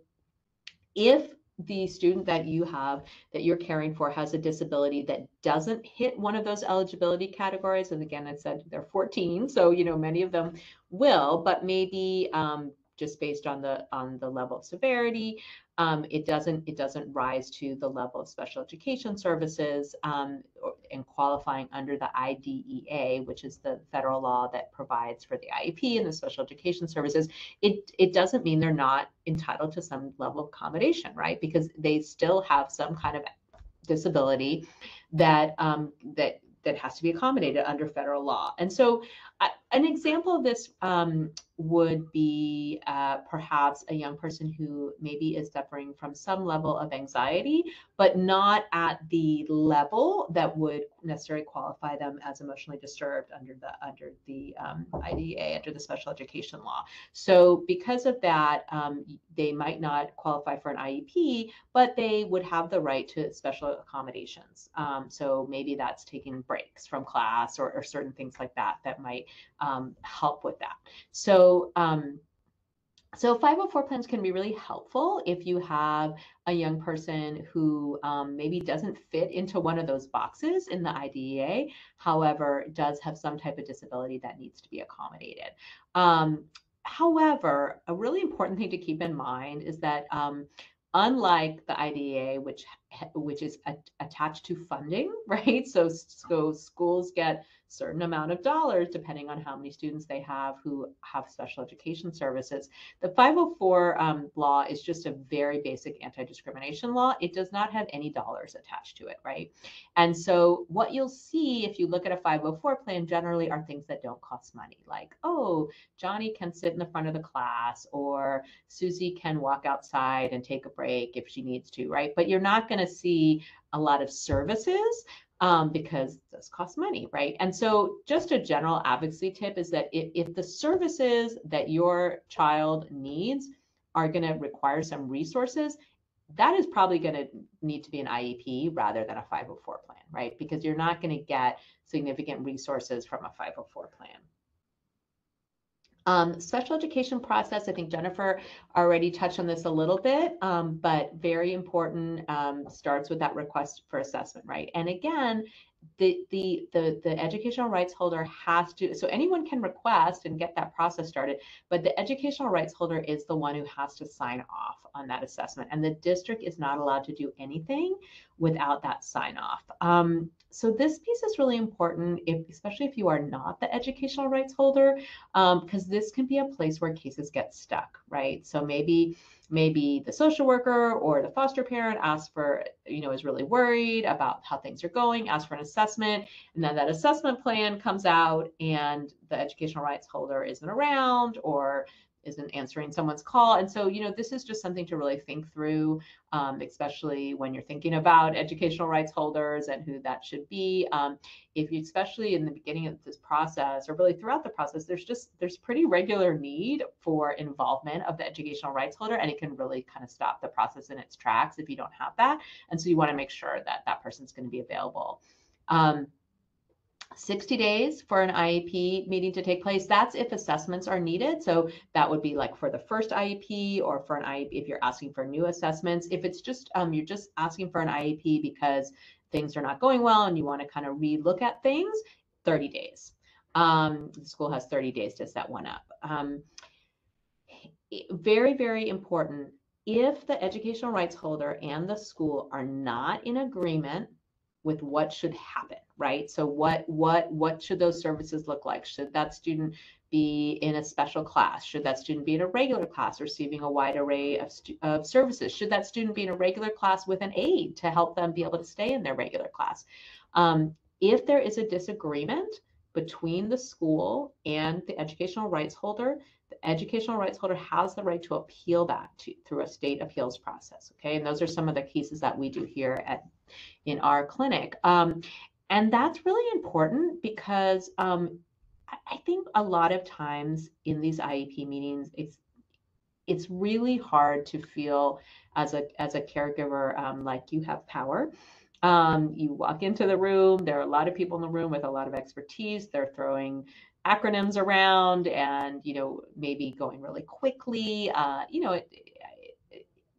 Speaker 4: if the student that you have that you're caring for has a disability that doesn't hit one of those eligibility categories and again i said they're 14 so you know many of them will but maybe um, just based on the on the level of severity. Um, it doesn't it doesn't rise to the level of special education services um, and qualifying under the IDEA, which is the federal law that provides for the IEP and the special education services. It it doesn't mean they're not entitled to some level of accommodation, right? Because they still have some kind of disability that um, that that has to be accommodated under federal law. And so, uh, an example of this um, would be uh, perhaps a young person who maybe is suffering from some level of anxiety, but not at the level that would necessarily qualify them as emotionally disturbed under the under the um, IDEA, under the special education law. So because of that, um, they might not qualify for an IEP, but they would have the right to special accommodations. Um, so maybe that's taking breaks from class or, or certain things like that that might um, help with that. So um, so 504 plans can be really helpful if you have a young person who um, maybe doesn't fit into one of those boxes in the IDEA, however, does have some type of disability that needs to be accommodated. Um, however, a really important thing to keep in mind is that um, unlike the IDEA, which which is attached to funding, right? So, so schools get certain amount of dollars depending on how many students they have who have special education services. The 504 um, law is just a very basic anti-discrimination law. It does not have any dollars attached to it, right? And so what you'll see if you look at a 504 plan generally are things that don't cost money, like, oh, Johnny can sit in the front of the class or Susie can walk outside and take a break if she needs to, right? But you're not going to see a lot of services um, because it does cost money, right? And so, just a general advocacy tip is that if, if the services that your child needs are going to require some resources, that is probably going to need to be an IEP rather than a 504 plan, right? Because you're not going to get significant resources from a 504 plan. Um, special education process, I think Jennifer already touched on this a little bit, um, but very important, um, starts with that request for assessment, right? And again, the, the, the, the educational rights holder has to, so anyone can request and get that process started, but the educational rights holder is the one who has to sign off on that assessment. And the district is not allowed to do anything without that sign off. Um, so this piece is really important, if, especially if you are not the educational rights holder, because um, this can be a place where cases get stuck, right? So maybe maybe the social worker or the foster parent asks for, you know, is really worried about how things are going, asks for an assessment, and then that assessment plan comes out and the educational rights holder isn't around or isn't answering someone's call. And so, you know, this is just something to really think through, um, especially when you're thinking about educational rights holders and who that should be. Um, if you, especially in the beginning of this process or really throughout the process, there's just, there's pretty regular need for involvement of the educational rights holder and it can really kind of stop the process in its tracks if you don't have that. And so you want to make sure that that person's going to be available. Um, 60 days for an IEP meeting to take place. That's if assessments are needed. So that would be like for the first IEP or for an IEP if you're asking for new assessments. If it's just um, you're just asking for an IEP because things are not going well and you want to kind of relook at things, 30 days. Um, the school has 30 days to set one up. Um, very, very important. If the educational rights holder and the school are not in agreement with what should happen right? So what what what should those services look like? Should that student be in a special class? Should that student be in a regular class receiving a wide array of, of services? Should that student be in a regular class with an aide to help them be able to stay in their regular class? Um, if there is a disagreement between the school and the educational rights holder the educational rights holder has the right to appeal that to, through a state appeals process. Okay, and those are some of the cases that we do here at in our clinic. Um, and that's really important because um, I think a lot of times in these IEP meetings, it's it's really hard to feel as a as a caregiver um, like you have power. Um, you walk into the room, there are a lot of people in the room with a lot of expertise. They're throwing acronyms around and you know maybe going really quickly uh, you know it,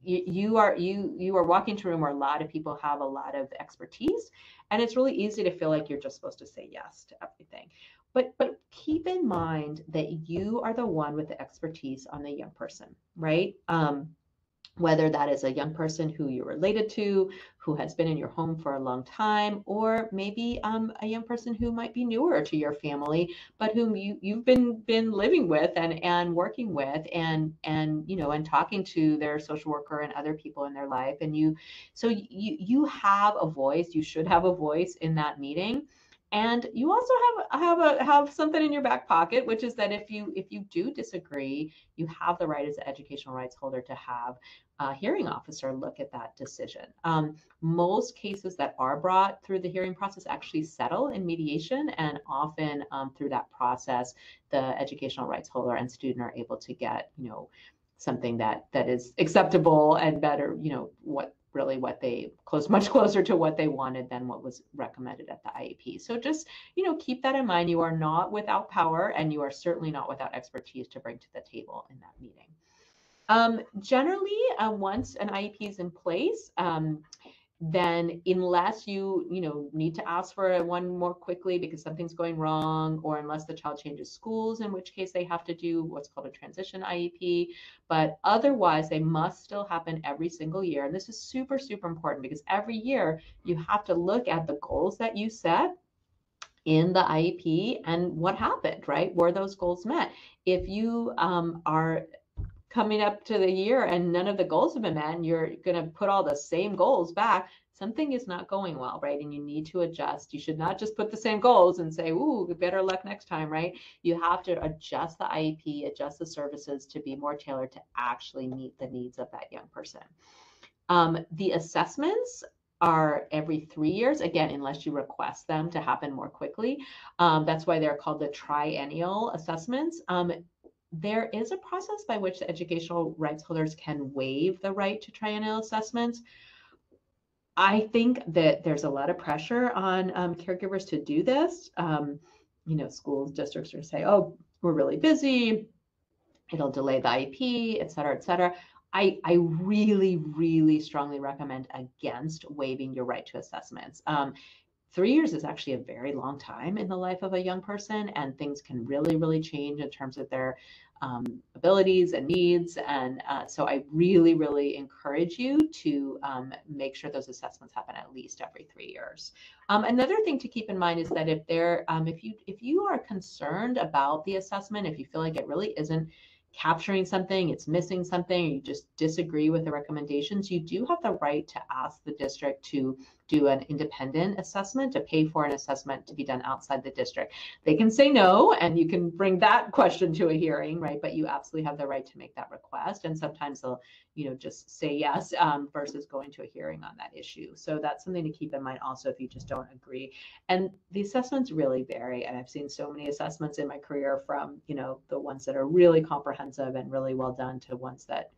Speaker 4: you, you are you you are walking to a room where a lot of people have a lot of expertise and it's really easy to feel like you're just supposed to say yes to everything. But but keep in mind that you are the one with the expertise on the young person right? Um, whether that is a young person who you're related to, who has been in your home for a long time, or maybe um, a young person who might be newer to your family, but whom you you've been been living with and and working with, and and you know and talking to their social worker and other people in their life, and you, so you you have a voice. You should have a voice in that meeting and you also have have a have something in your back pocket which is that if you if you do disagree you have the right as an educational rights holder to have a hearing officer look at that decision. Um, most cases that are brought through the hearing process actually settle in mediation and often um, through that process the educational rights holder and student are able to get you know something that that is acceptable and better you know what really what they close much closer to what they wanted than what was recommended at the IEP. So just, you know, keep that in mind. You are not without power and you are certainly not without expertise to bring to the table in that meeting. Um, generally, uh, once an IEP is in place, um, then unless you you know need to ask for one more quickly because something's going wrong or unless the child changes schools in which case they have to do what's called a transition iep but otherwise they must still happen every single year. And this is super super important because every year you have to look at the goals that you set in the iep and what happened right? Were those goals met? If you um, are coming up to the year and none of the goals have been met and you're going to put all the same goals back something is not going well right? And you need to adjust. You should not just put the same goals and say ooh better luck next time right? You have to adjust the iep adjust the services to be more tailored to actually meet the needs of that young person. Um, the assessments are every three years again unless you request them to happen more quickly. Um, that's why they're called the triennial assessments. Um, there is a process by which the educational rights holders can waive the right to triennial assessments. I think that there's a lot of pressure on um, caregivers to do this. Um, you know, schools, districts are say, oh, we're really busy. It'll delay the IEP, et cetera, et cetera. I, I really, really strongly recommend against waiving your right to assessments. Um, three years is actually a very long time in the life of a young person and things can really really change in terms of their um, abilities and needs and uh, so i really really encourage you to um, make sure those assessments happen at least every three years. Um, another thing to keep in mind is that if there um, if you if you are concerned about the assessment if you feel like it really isn't capturing something, it's missing something, you just disagree with the recommendations, you do have the right to ask the district to do an independent assessment, to pay for an assessment to be done outside the district. They can say no, and you can bring that question to a hearing, right? But you absolutely have the right to make that request. And sometimes they'll, you know, just say yes um, versus going to a hearing on that issue. So that's something to keep in mind also if you just don't agree. And the assessments really vary. And I've seen so many assessments in my career from, you know, the ones that are really comprehensive and really well done to ones that,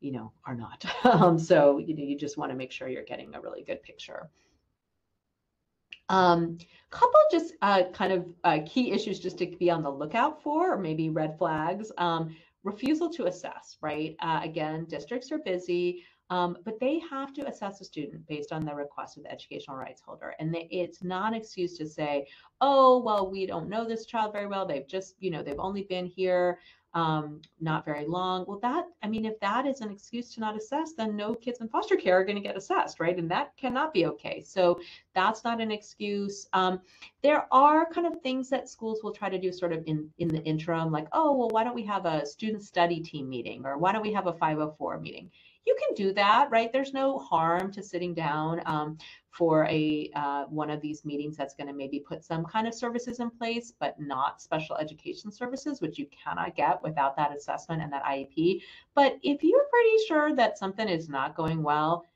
Speaker 4: you know, are not. um, so, you know, you just want to make sure you're getting a really good picture. Um, couple just uh, kind of uh, key issues just to be on the lookout for, or maybe red flags. Um, refusal to assess, right? Uh, again, districts are busy, um, but they have to assess a student based on the request of the educational rights holder. And they, it's not an excuse to say, oh, well, we don't know this child very well. They've just, you know, they've only been here um, not very long. Well, that, I mean, if that is an excuse to not assess, then no kids in foster care are going to get assessed, right? And that cannot be okay. So that's not an excuse. Um, there are kind of things that schools will try to do sort of in, in the interim, like, oh, well, why don't we have a student study team meeting? Or why don't we have a 504 meeting? you can do that, right? There's no harm to sitting down um, for a uh, one of these meetings that's going to maybe put some kind of services in place, but not special education services, which you cannot get without that assessment and that IEP. But if you're pretty sure that something is not going well,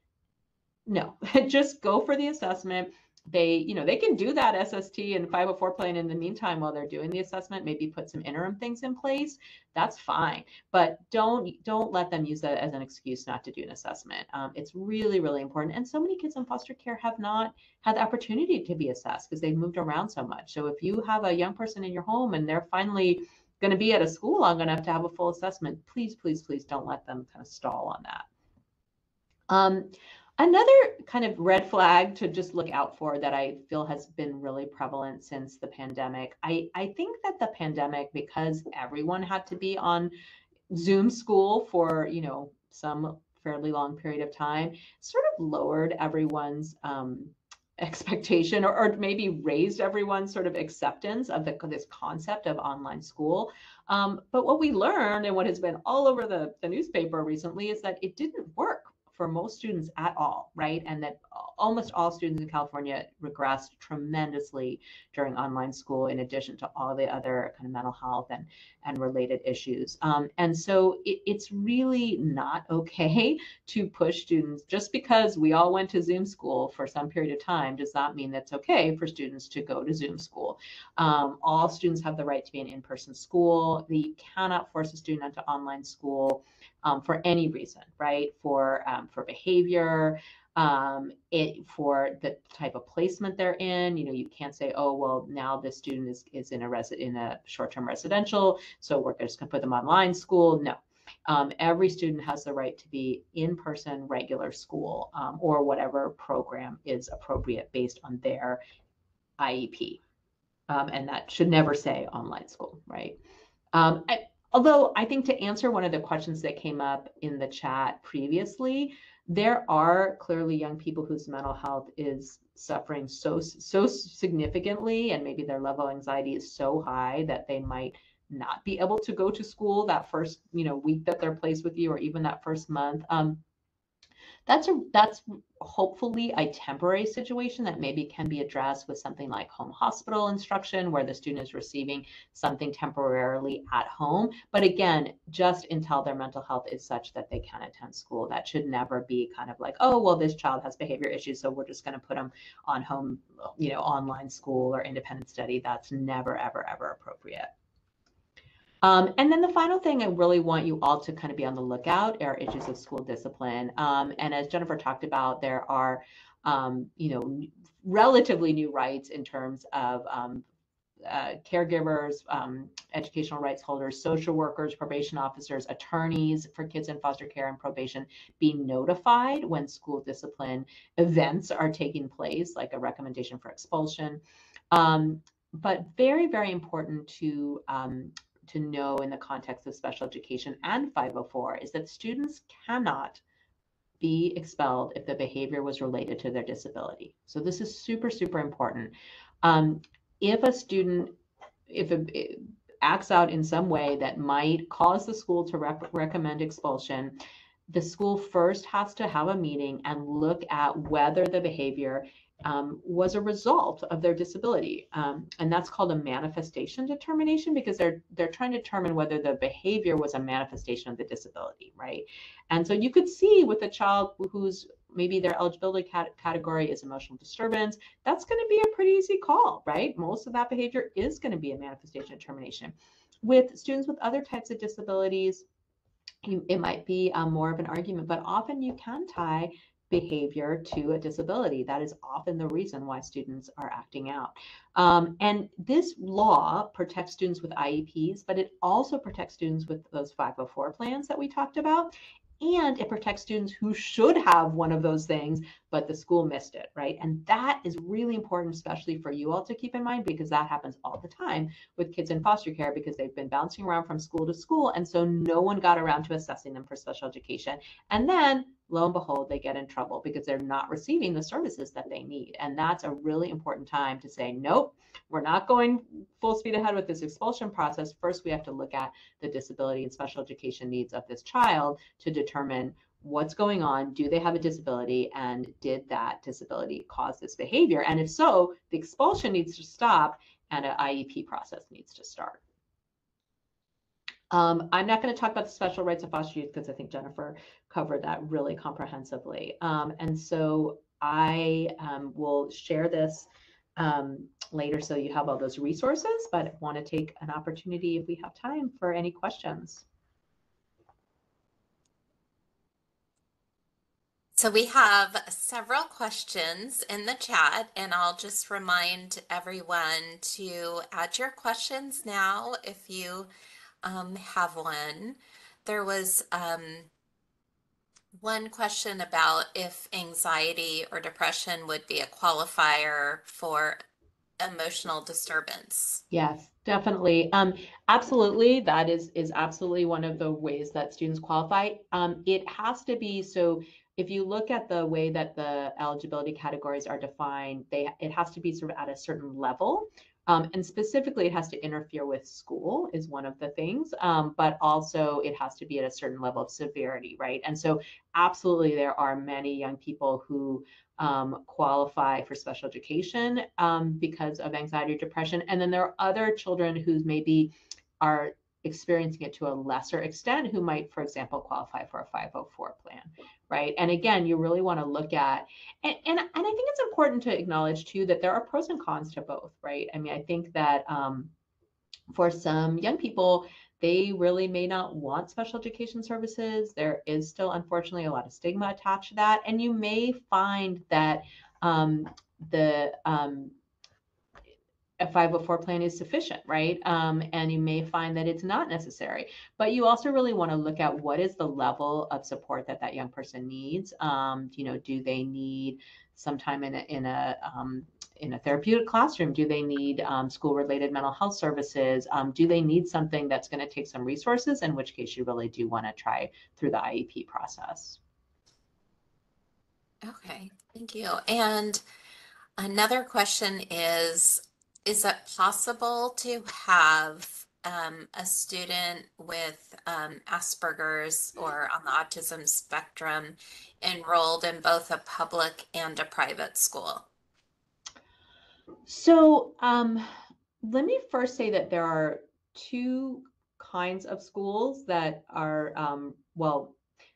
Speaker 4: no, just go for the assessment they, you know, they can do that SST and 504 plan in the meantime while they're doing the assessment, maybe put some interim things in place. That's fine. But don't don't let them use that as an excuse not to do an assessment. Um, it's really, really important. And so many kids in foster care have not had the opportunity to be assessed because they've moved around so much. So if you have a young person in your home and they're finally going to be at a school long enough to have a full assessment, please, please, please don't let them kind of stall on that. Um, Another kind of red flag to just look out for that I feel has been really prevalent since the pandemic. I, I think that the pandemic, because everyone had to be on Zoom school for, you know, some fairly long period of time, sort of lowered everyone's um, expectation or, or, maybe raised everyone's sort of acceptance of the, this concept of online school. Um, but what we learned and what has been all over the, the newspaper recently is that it didn't work for most students at all, right? And that almost all students in California regressed tremendously during online school, in addition to all the other kind of mental health and, and related issues. Um, and so it, it's really not okay to push students just because we all went to Zoom school for some period of time does not mean that's okay for students to go to Zoom school. Um, all students have the right to be in in-person school. You cannot force a student into online school um, for any reason, right? For um, for behavior, um, it for the type of placement they're in. You know, you can't say, oh, well, now this student is is in a resi- in a short term residential, so we're just gonna put them online school. No. Um, every student has the right to be in person, regular school, um, or whatever program is appropriate based on their IEP. Um, and that should never say online school, right? Um, I, although I think to answer one of the questions that came up in the chat previously, there are clearly young people whose mental health is suffering so so significantly and maybe their level of anxiety is so high that they might not be able to go to school that first you know week that they're placed with you or even that first month. Um, that's a that's hopefully a temporary situation that maybe can be addressed with something like home hospital instruction where the student is receiving something temporarily at home. But again just until their mental health is such that they can attend school that should never be kind of like oh well this child has behavior issues so we're just going to put them on home you know online school or independent study. That's never ever ever appropriate um, and then the final thing I really want you all to kind of be on the lookout are issues of school discipline. Um, and as Jennifer talked about, there are, um, you know, relatively new rights in terms of um, uh, caregivers, um, educational rights holders, social workers, probation officers, attorneys for kids in foster care and probation being notified when school discipline events are taking place, like a recommendation for expulsion. Um, but very, very important to um, to know in the context of special education and 504 is that students cannot be expelled if the behavior was related to their disability. So this is super, super important. Um, if a student, if it acts out in some way that might cause the school to rep- recommend expulsion, the school first has to have a meeting and look at whether the behavior um, was a result of their disability. Um, and that's called a manifestation determination because they're they're trying to determine whether the behavior was a manifestation of the disability, right? And so you could see with a child who's maybe their eligibility cat- category is emotional disturbance, that's going to be a pretty easy call, right? Most of that behavior is going to be a manifestation determination. With students with other types of disabilities, it might be um, more of an argument, but often you can tie behavior to a disability. That is often the reason why students are acting out. Um, and this law protects students with IEPs, but it also protects students with those 504 plans that we talked about and it protects students who should have one of those things, but the school missed it, right? And that is really important, especially for you all to keep in mind, because that happens all the time with kids in foster care because they've been bouncing around from school to school. And so no one got around to assessing them for special education. And then lo and behold, they get in trouble because they're not receiving the services that they need. And that's a really important time to say, nope, we're not going full speed ahead with this expulsion process. First, we have to look at the disability and special education needs of this child to determine what's going on. Do they have a disability? And did that disability cause this behavior? And if so, the expulsion needs to stop and an IEP process needs to start. Um, I'm not going to talk about the special rights of foster youth because I think Jennifer covered that really comprehensively. Um, and so I um, will share this um, later so you have all those resources, but want to take an opportunity if we have time for any questions.
Speaker 2: So we have several questions in the chat, and I'll just remind everyone to add your questions now if you um, have one. There was um, one question about if anxiety or depression would be a qualifier for emotional disturbance.
Speaker 4: Yes, definitely. Um, absolutely. That is is absolutely one of the ways that students qualify. Um, it has to be so if you look at the way that the eligibility categories are defined, they it has to be sort of at a certain level. Um, and specifically, it has to interfere with school, is one of the things, um, but also it has to be at a certain level of severity, right? And so, absolutely, there are many young people who um, qualify for special education um, because of anxiety or depression. And then there are other children who maybe are experiencing it to a lesser extent who might, for example, qualify for a 504 plan, right? And again, you really want to look at, and, and, and I think it's important to acknowledge too that there are pros and cons to both, right? I mean, I think that um, for some young people, they really may not want special education services. There is still, unfortunately, a lot of stigma attached to that. And you may find that um, the um, a 504 plan is sufficient, right? Um, and you may find that it's not necessary. But you also really want to look at what is the level of support that that young person needs. Um, you know, do they need some time in a, in a um, in a therapeutic classroom? Do they need um, school related mental health services? Um, do they need something that's going to take some resources? In which case, you really do want to try through the IEP process.
Speaker 2: Okay, thank you. And another question is, is it possible to have um, a student with um, Asperger's or on the autism spectrum enrolled in both a public and a private school?
Speaker 4: So um, let me first say that there are two kinds of schools that are, um, well,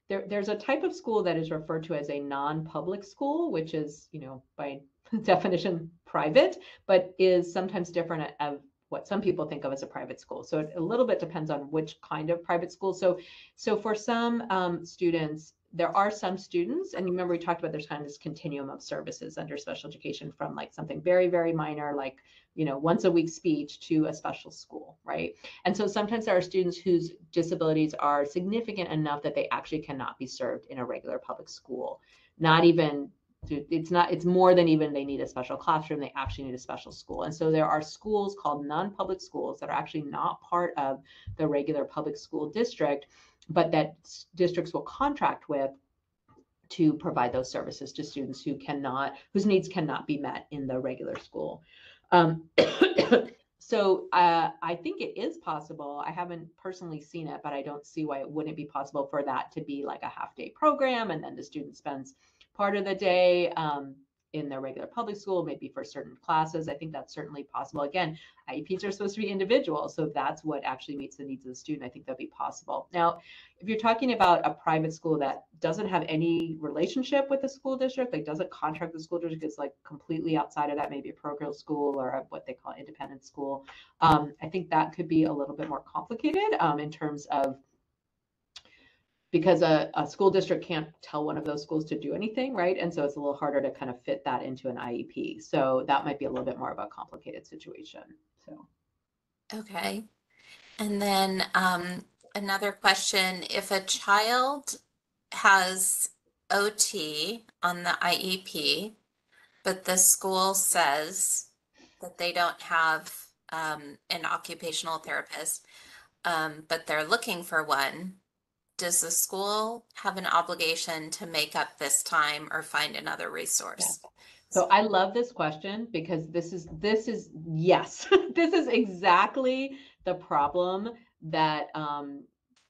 Speaker 4: there, there's a type of school that is referred to as a non-public school, which is, you know, by definition private, but is sometimes different of what some people think of as a private school. So it a little bit depends on which kind of private school. So, so for some um, students, there are some students, and remember we talked about there's kind of this continuum of services under special education from like something very, very minor, like, you know, once a week speech to a special school, right? And so sometimes there are students whose disabilities are significant enough that they actually cannot be served in a regular public school, not even it's not it's more than even they need a special classroom they actually need a special school. And so there are schools called non-public schools that are actually not part of the regular public school district but that districts will contract with to provide those services to students who cannot whose needs cannot be met in the regular school. Um, so uh, i think it is possible i haven't personally seen it but i don't see why it wouldn't be possible for that to be like a half day program and then the student spends part of the day um, in their regular public school, maybe for certain classes. I think that's certainly possible. Again, IEPs are supposed to be individual, so that's what actually meets the needs of the student. I think that'd be possible. Now, if you're talking about a private school that doesn't have any relationship with the school district, like doesn't contract the school district, it's like completely outside of that, maybe a parochial school or a, what they call independent school. Um, I think that could be a little bit more complicated um, in terms of because a, a school district can't tell one of those schools to do anything, right? And so it's a little harder to kind of fit that into an IEP. So that might be a little bit more of a complicated situation. So,
Speaker 2: okay. And then um, another question if a child has OT on the IEP, but the school says that they don't have um, an occupational therapist, um, but they're looking for one, does the school have an obligation to make up this time or find another resource?
Speaker 4: So I love this question because this is this is yes, this is exactly the problem that um,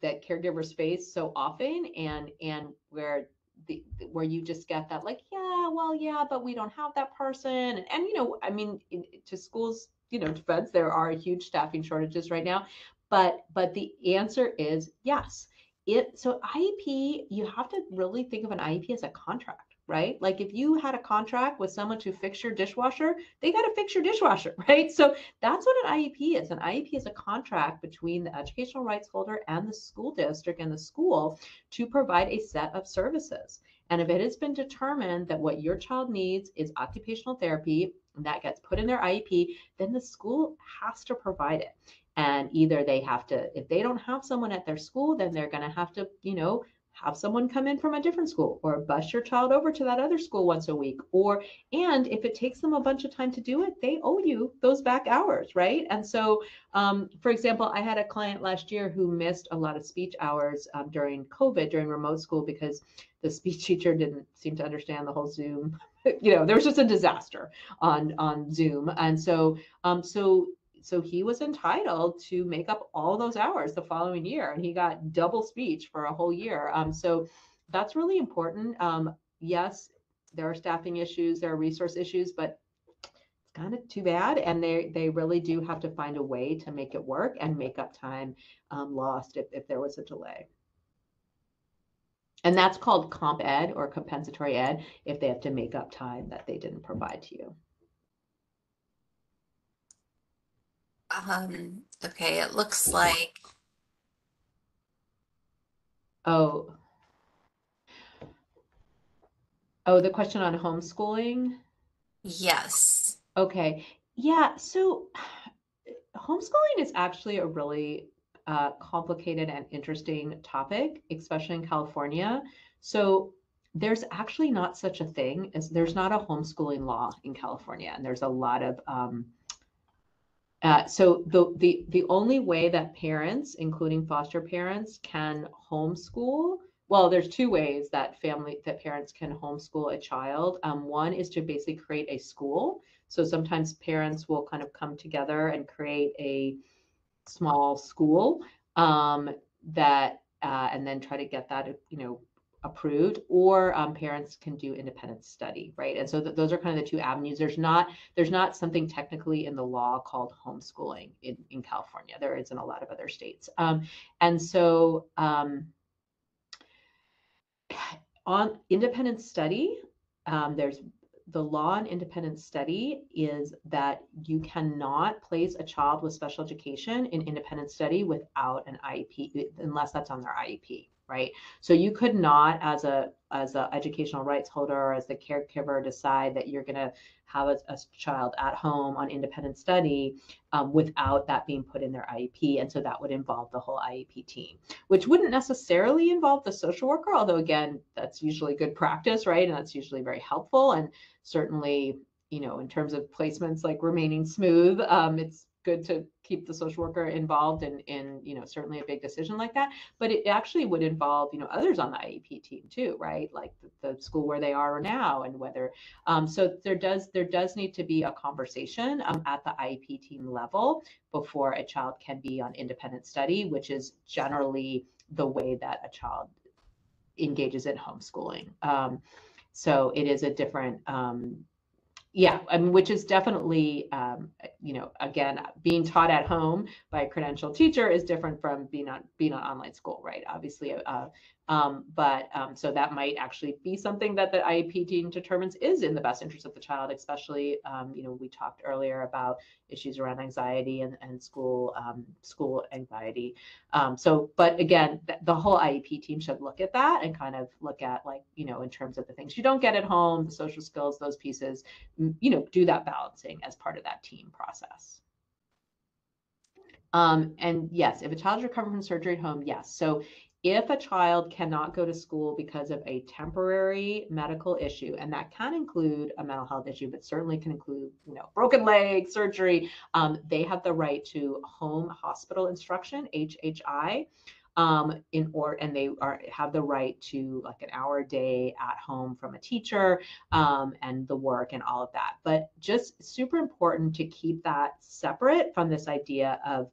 Speaker 4: that caregivers face so often, and and where the where you just get that like yeah, well yeah, but we don't have that person, and, and you know I mean in, to schools you know defense there are huge staffing shortages right now, but but the answer is yes it so IEP, you have to really think of an IEP as a contract, right? Like if you had a contract with someone to fix your dishwasher, they got to fix your dishwasher, right? So that's what an IEP is. An IEP is a contract between the educational rights holder and the school district and the school to provide a set of services. And if it has been determined that what your child needs is occupational therapy, and that gets put in their IEP, then the school has to provide it and either they have to if they don't have someone at their school then they're going to have to you know have someone come in from a different school or bus your child over to that other school once a week. Or and if it takes them a bunch of time to do it they owe you those back hours right? And so um, for example i had a client last year who missed a lot of speech hours um, during covid during remote school because the speech teacher didn't seem to understand the whole zoom. You know there was just a disaster on on zoom. And so um so so he was entitled to make up all those hours the following year and he got double speech for a whole year. Um, so that's really important. Um, yes there are staffing issues there are resource issues but it's kind of too bad and they they really do have to find a way to make it work and make up time um, lost if, if there was a delay. And that's called comp ed or compensatory ed if they have to make up time that they didn't provide to you
Speaker 2: Um, okay, it looks like,
Speaker 4: Oh. Oh, the question on homeschooling?
Speaker 2: yes.
Speaker 4: Okay. Yeah, so homeschooling is actually a really uh, complicated and interesting topic, especially in California. So there's actually not such a thing as there's not a homeschooling law in California, and there's a lot of um, uh, so the, the the only way that parents, including foster parents, can homeschool well, there's two ways that family that parents can homeschool a child. Um, one is to basically create a school. So sometimes parents will kind of come together and create a small school um, that uh, and then try to get that you know approved or um, parents can do independent study right? And so th- those are kind of the two avenues. There's not there's not something technically in the law called homeschooling in, in california. There is in a lot of other states. Um, and so um, on independent study um, there's the law on independent study is that you cannot place a child with special education in independent study without an IEP unless that's on their IEP right? So you could not as a as an educational rights holder or as the caregiver decide that you're going to have a, a, child at home on independent study um, without that being put in their iep and so that would involve the whole iep team which wouldn't necessarily involve the social worker although again that's usually good practice right? And that's usually very helpful. And certainly you know in terms of placements like remaining smooth um, it's good to keep the social worker involved in in you know certainly a big decision like that but it actually would involve you know others on the iep team too right? Like the, the school where they are now and whether um, so there does there does need to be a conversation um, at the iep team level before a child can be on independent study which is generally the way that a child engages in homeschooling. Um, so it is a different um, yeah, which is definitely, um, you know, again, being taught at home by a credentialed teacher is different from being on being on online school, right? Obviously, uh, um, but um, so that might actually be something that the IEP team determines is in the best interest of the child, especially, um, you know, we talked earlier about issues around anxiety and, and school um, school anxiety. Um, so, but again, th- the whole IEP team should look at that and kind of look at like, you know, in terms of the things you don't get at home, the social skills, those pieces, you know, do that balancing as part of that team process. Um, and yes, if a child is recovering from surgery at home, yes. So if a child cannot go to school because of a temporary medical issue, and that can include a mental health issue, but certainly can include, you know, broken leg, surgery, um, they have the right to home hospital instruction, HHI. Um, in or and they are have the right to like an hour a day at home from a teacher um, and the work and all of that. But just super important to keep that separate from this idea of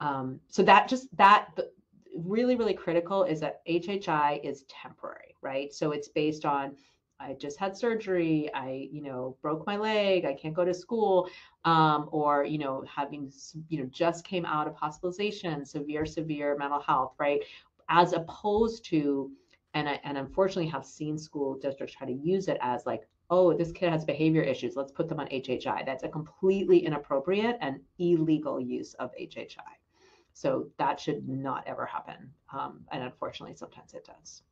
Speaker 4: um, so that just that really, really critical is that HHI is temporary, right? So it's based on I just had surgery, I, you know, broke my leg, I can't go to school, um, or, you know, having, you know, just came out of hospitalization, severe, severe mental health, right? As opposed to, and I, and unfortunately have seen school districts try to use it as like, oh, this kid has behavior issues, let's put them on HHI. That's a completely inappropriate and illegal use of HHI. So that should not ever happen. Um, and unfortunately, sometimes it does.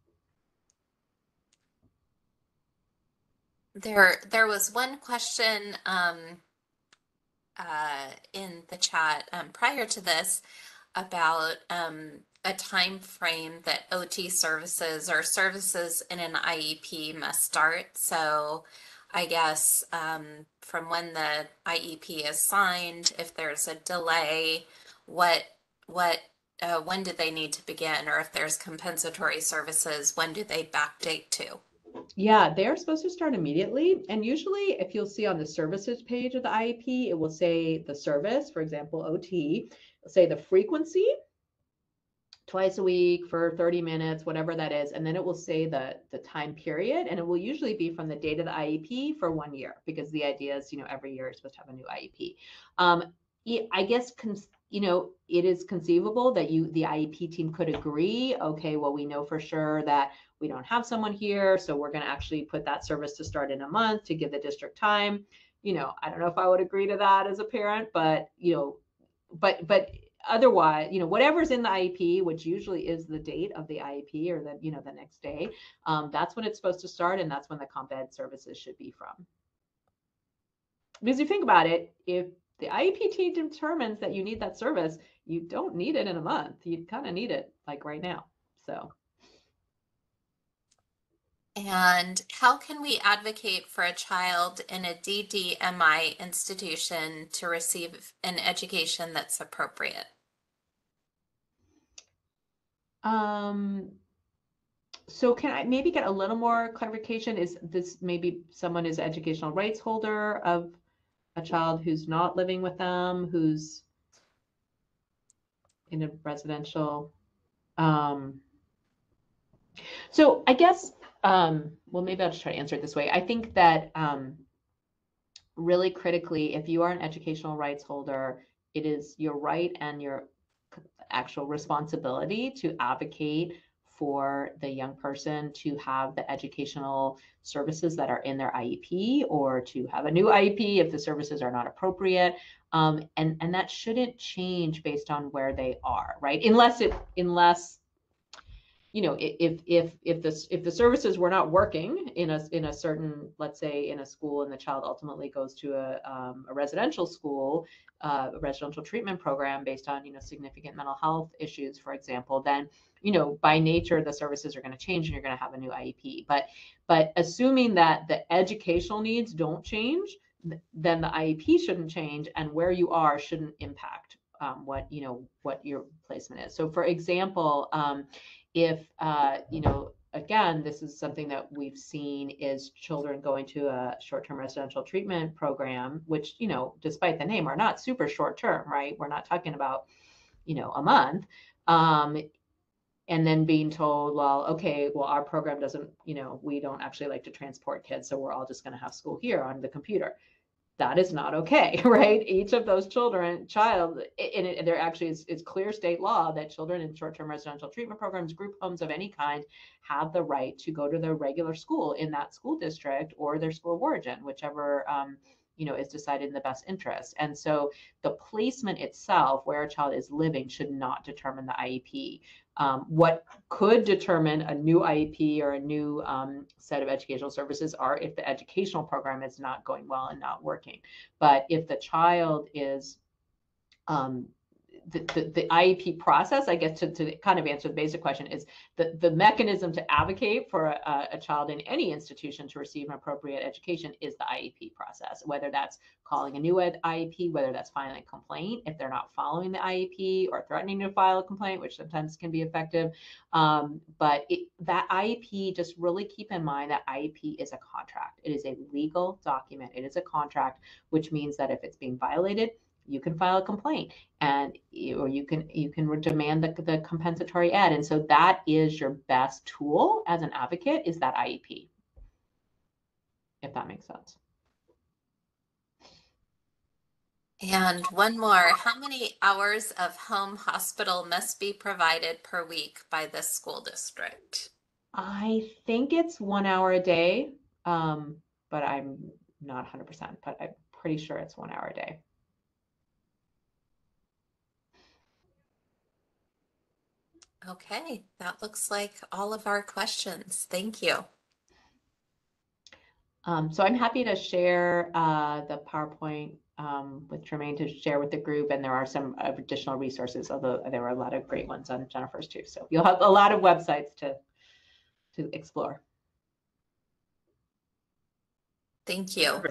Speaker 2: There, there was one question um, uh, in the chat um, prior to this about um, a time frame that OT services or services in an IEP must start. So I guess um, from when the IEP is signed, if there's a delay, what what uh, when do they need to begin? Or if there's compensatory services when do they backdate to?
Speaker 4: Yeah they're supposed to start immediately. And usually if you'll see on the services page of the iep it will say the service for example ot say the frequency twice a week for 30 minutes whatever that is. And then it will say the the time period. And it will usually be from the date of the iep for one year because the idea is you know every year you're supposed to have a new iep um, i guess you know, it is conceivable that you, the IEP team could agree, okay, well, we know for sure that we don't have someone here, so we're going to actually put that service to start in a month to give the district time. You know, I don't know if I would agree to that as a parent, but you know, but but otherwise, you know, whatever's in the IEP, which usually is the date of the IEP or the you know the next day, um, that's when it's supposed to start, and that's when the comp ed services should be from. because you think about it, if the IEP determines that you need that service, you don't need it in a month. You kind of need it like right now. So.
Speaker 2: And how can we advocate for a child in a DDMI institution to receive an education that's appropriate?
Speaker 4: Um, so can I maybe get a little more clarification? Is this maybe someone is educational rights holder of a child who's not living with them, who's in a residential? Um, so I guess, um, well, maybe I'll just try to answer it this way. I think that um, really critically, if you are an educational rights holder, it is your right and your actual responsibility to advocate for the young person to have the educational services that are in their IEP or to have a new IEP if the services are not appropriate. Um, and, and that shouldn't change based on where they are, right? Unless it, unless you know if if if this if the services were not working in a in a certain let's say in a school and the child ultimately goes to a, um, a residential school uh, a residential treatment program based on you know significant mental health issues for example then you know by nature the services are going to change and you're going to have a new iep but but assuming that the educational needs don't change then the iep shouldn't change and where you are shouldn't impact um, what you know what your placement is. So for example um, if uh, you know again this is something that we've seen is children going to a short-term residential treatment program which you know despite the name are not super short term right? We're not talking about you know a month um, and then being told well okay well our program doesn't you know we don't actually like to transport kids so we're all just going to have school here on the computer that is not okay, right? Each of those children, child, and, it, there actually is it's clear state law that children in short-term residential treatment programs, group homes of any kind, have the right to go to their regular school in that school district or their school of origin, whichever um, you know is decided in the best interest. And so the placement itself, where a child is living, should not determine the IEP. Um, what could determine a new IEP or a new um, set of educational services are if the educational program is not going well and not working. But if the child is um, the, the, IEP process, I guess to, to kind of answer the basic question is the, the mechanism to advocate for a, a child in any institution to receive an appropriate education is the IEP process, whether that's calling a new ed IEP, whether that's filing a complaint if they're not following the IEP or threatening to file a complaint, which sometimes can be effective. Um, but it, that IEP, just really keep in mind that IEP is a contract. It is a legal document. It is a contract, which means that if it's being violated, you can file a complaint and or you can you can demand the, the compensatory ed and so that is your best tool as an advocate is that iep if that makes sense.
Speaker 2: And one more. How many hours of home hospital must be provided per week by the school district?
Speaker 4: I think it's one hour a day um, but i'm not 100% but i'm pretty sure it's one hour a day
Speaker 2: Okay, that looks like all of our questions. Thank you.
Speaker 4: Um, so I'm happy to share uh, the PowerPoint um, with Tremaine to share with the group, and there are some additional resources, although there were a lot of great ones on Jennifer's too. So you'll have a lot of websites to to explore.
Speaker 2: Thank you.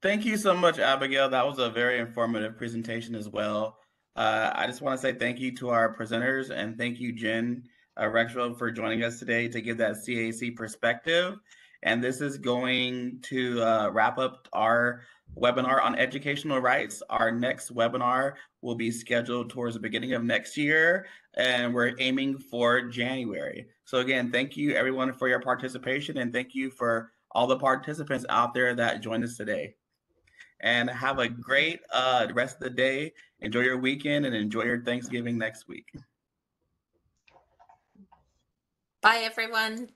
Speaker 1: Thank you so much, Abigail. That was a very informative presentation as well. Uh, I just want to say thank you to our presenters and thank you, Jen uh, for joining us today to give that CAC perspective. And this is going to uh, wrap up our webinar on educational rights. Our next webinar will be scheduled towards the beginning of next year, and we're aiming for January. So again, thank you everyone for your participation, and thank you for all the participants out there that joined us today and have a great uh, rest of the day. Enjoy your weekend and enjoy your Thanksgiving next week.
Speaker 2: Bye, everyone.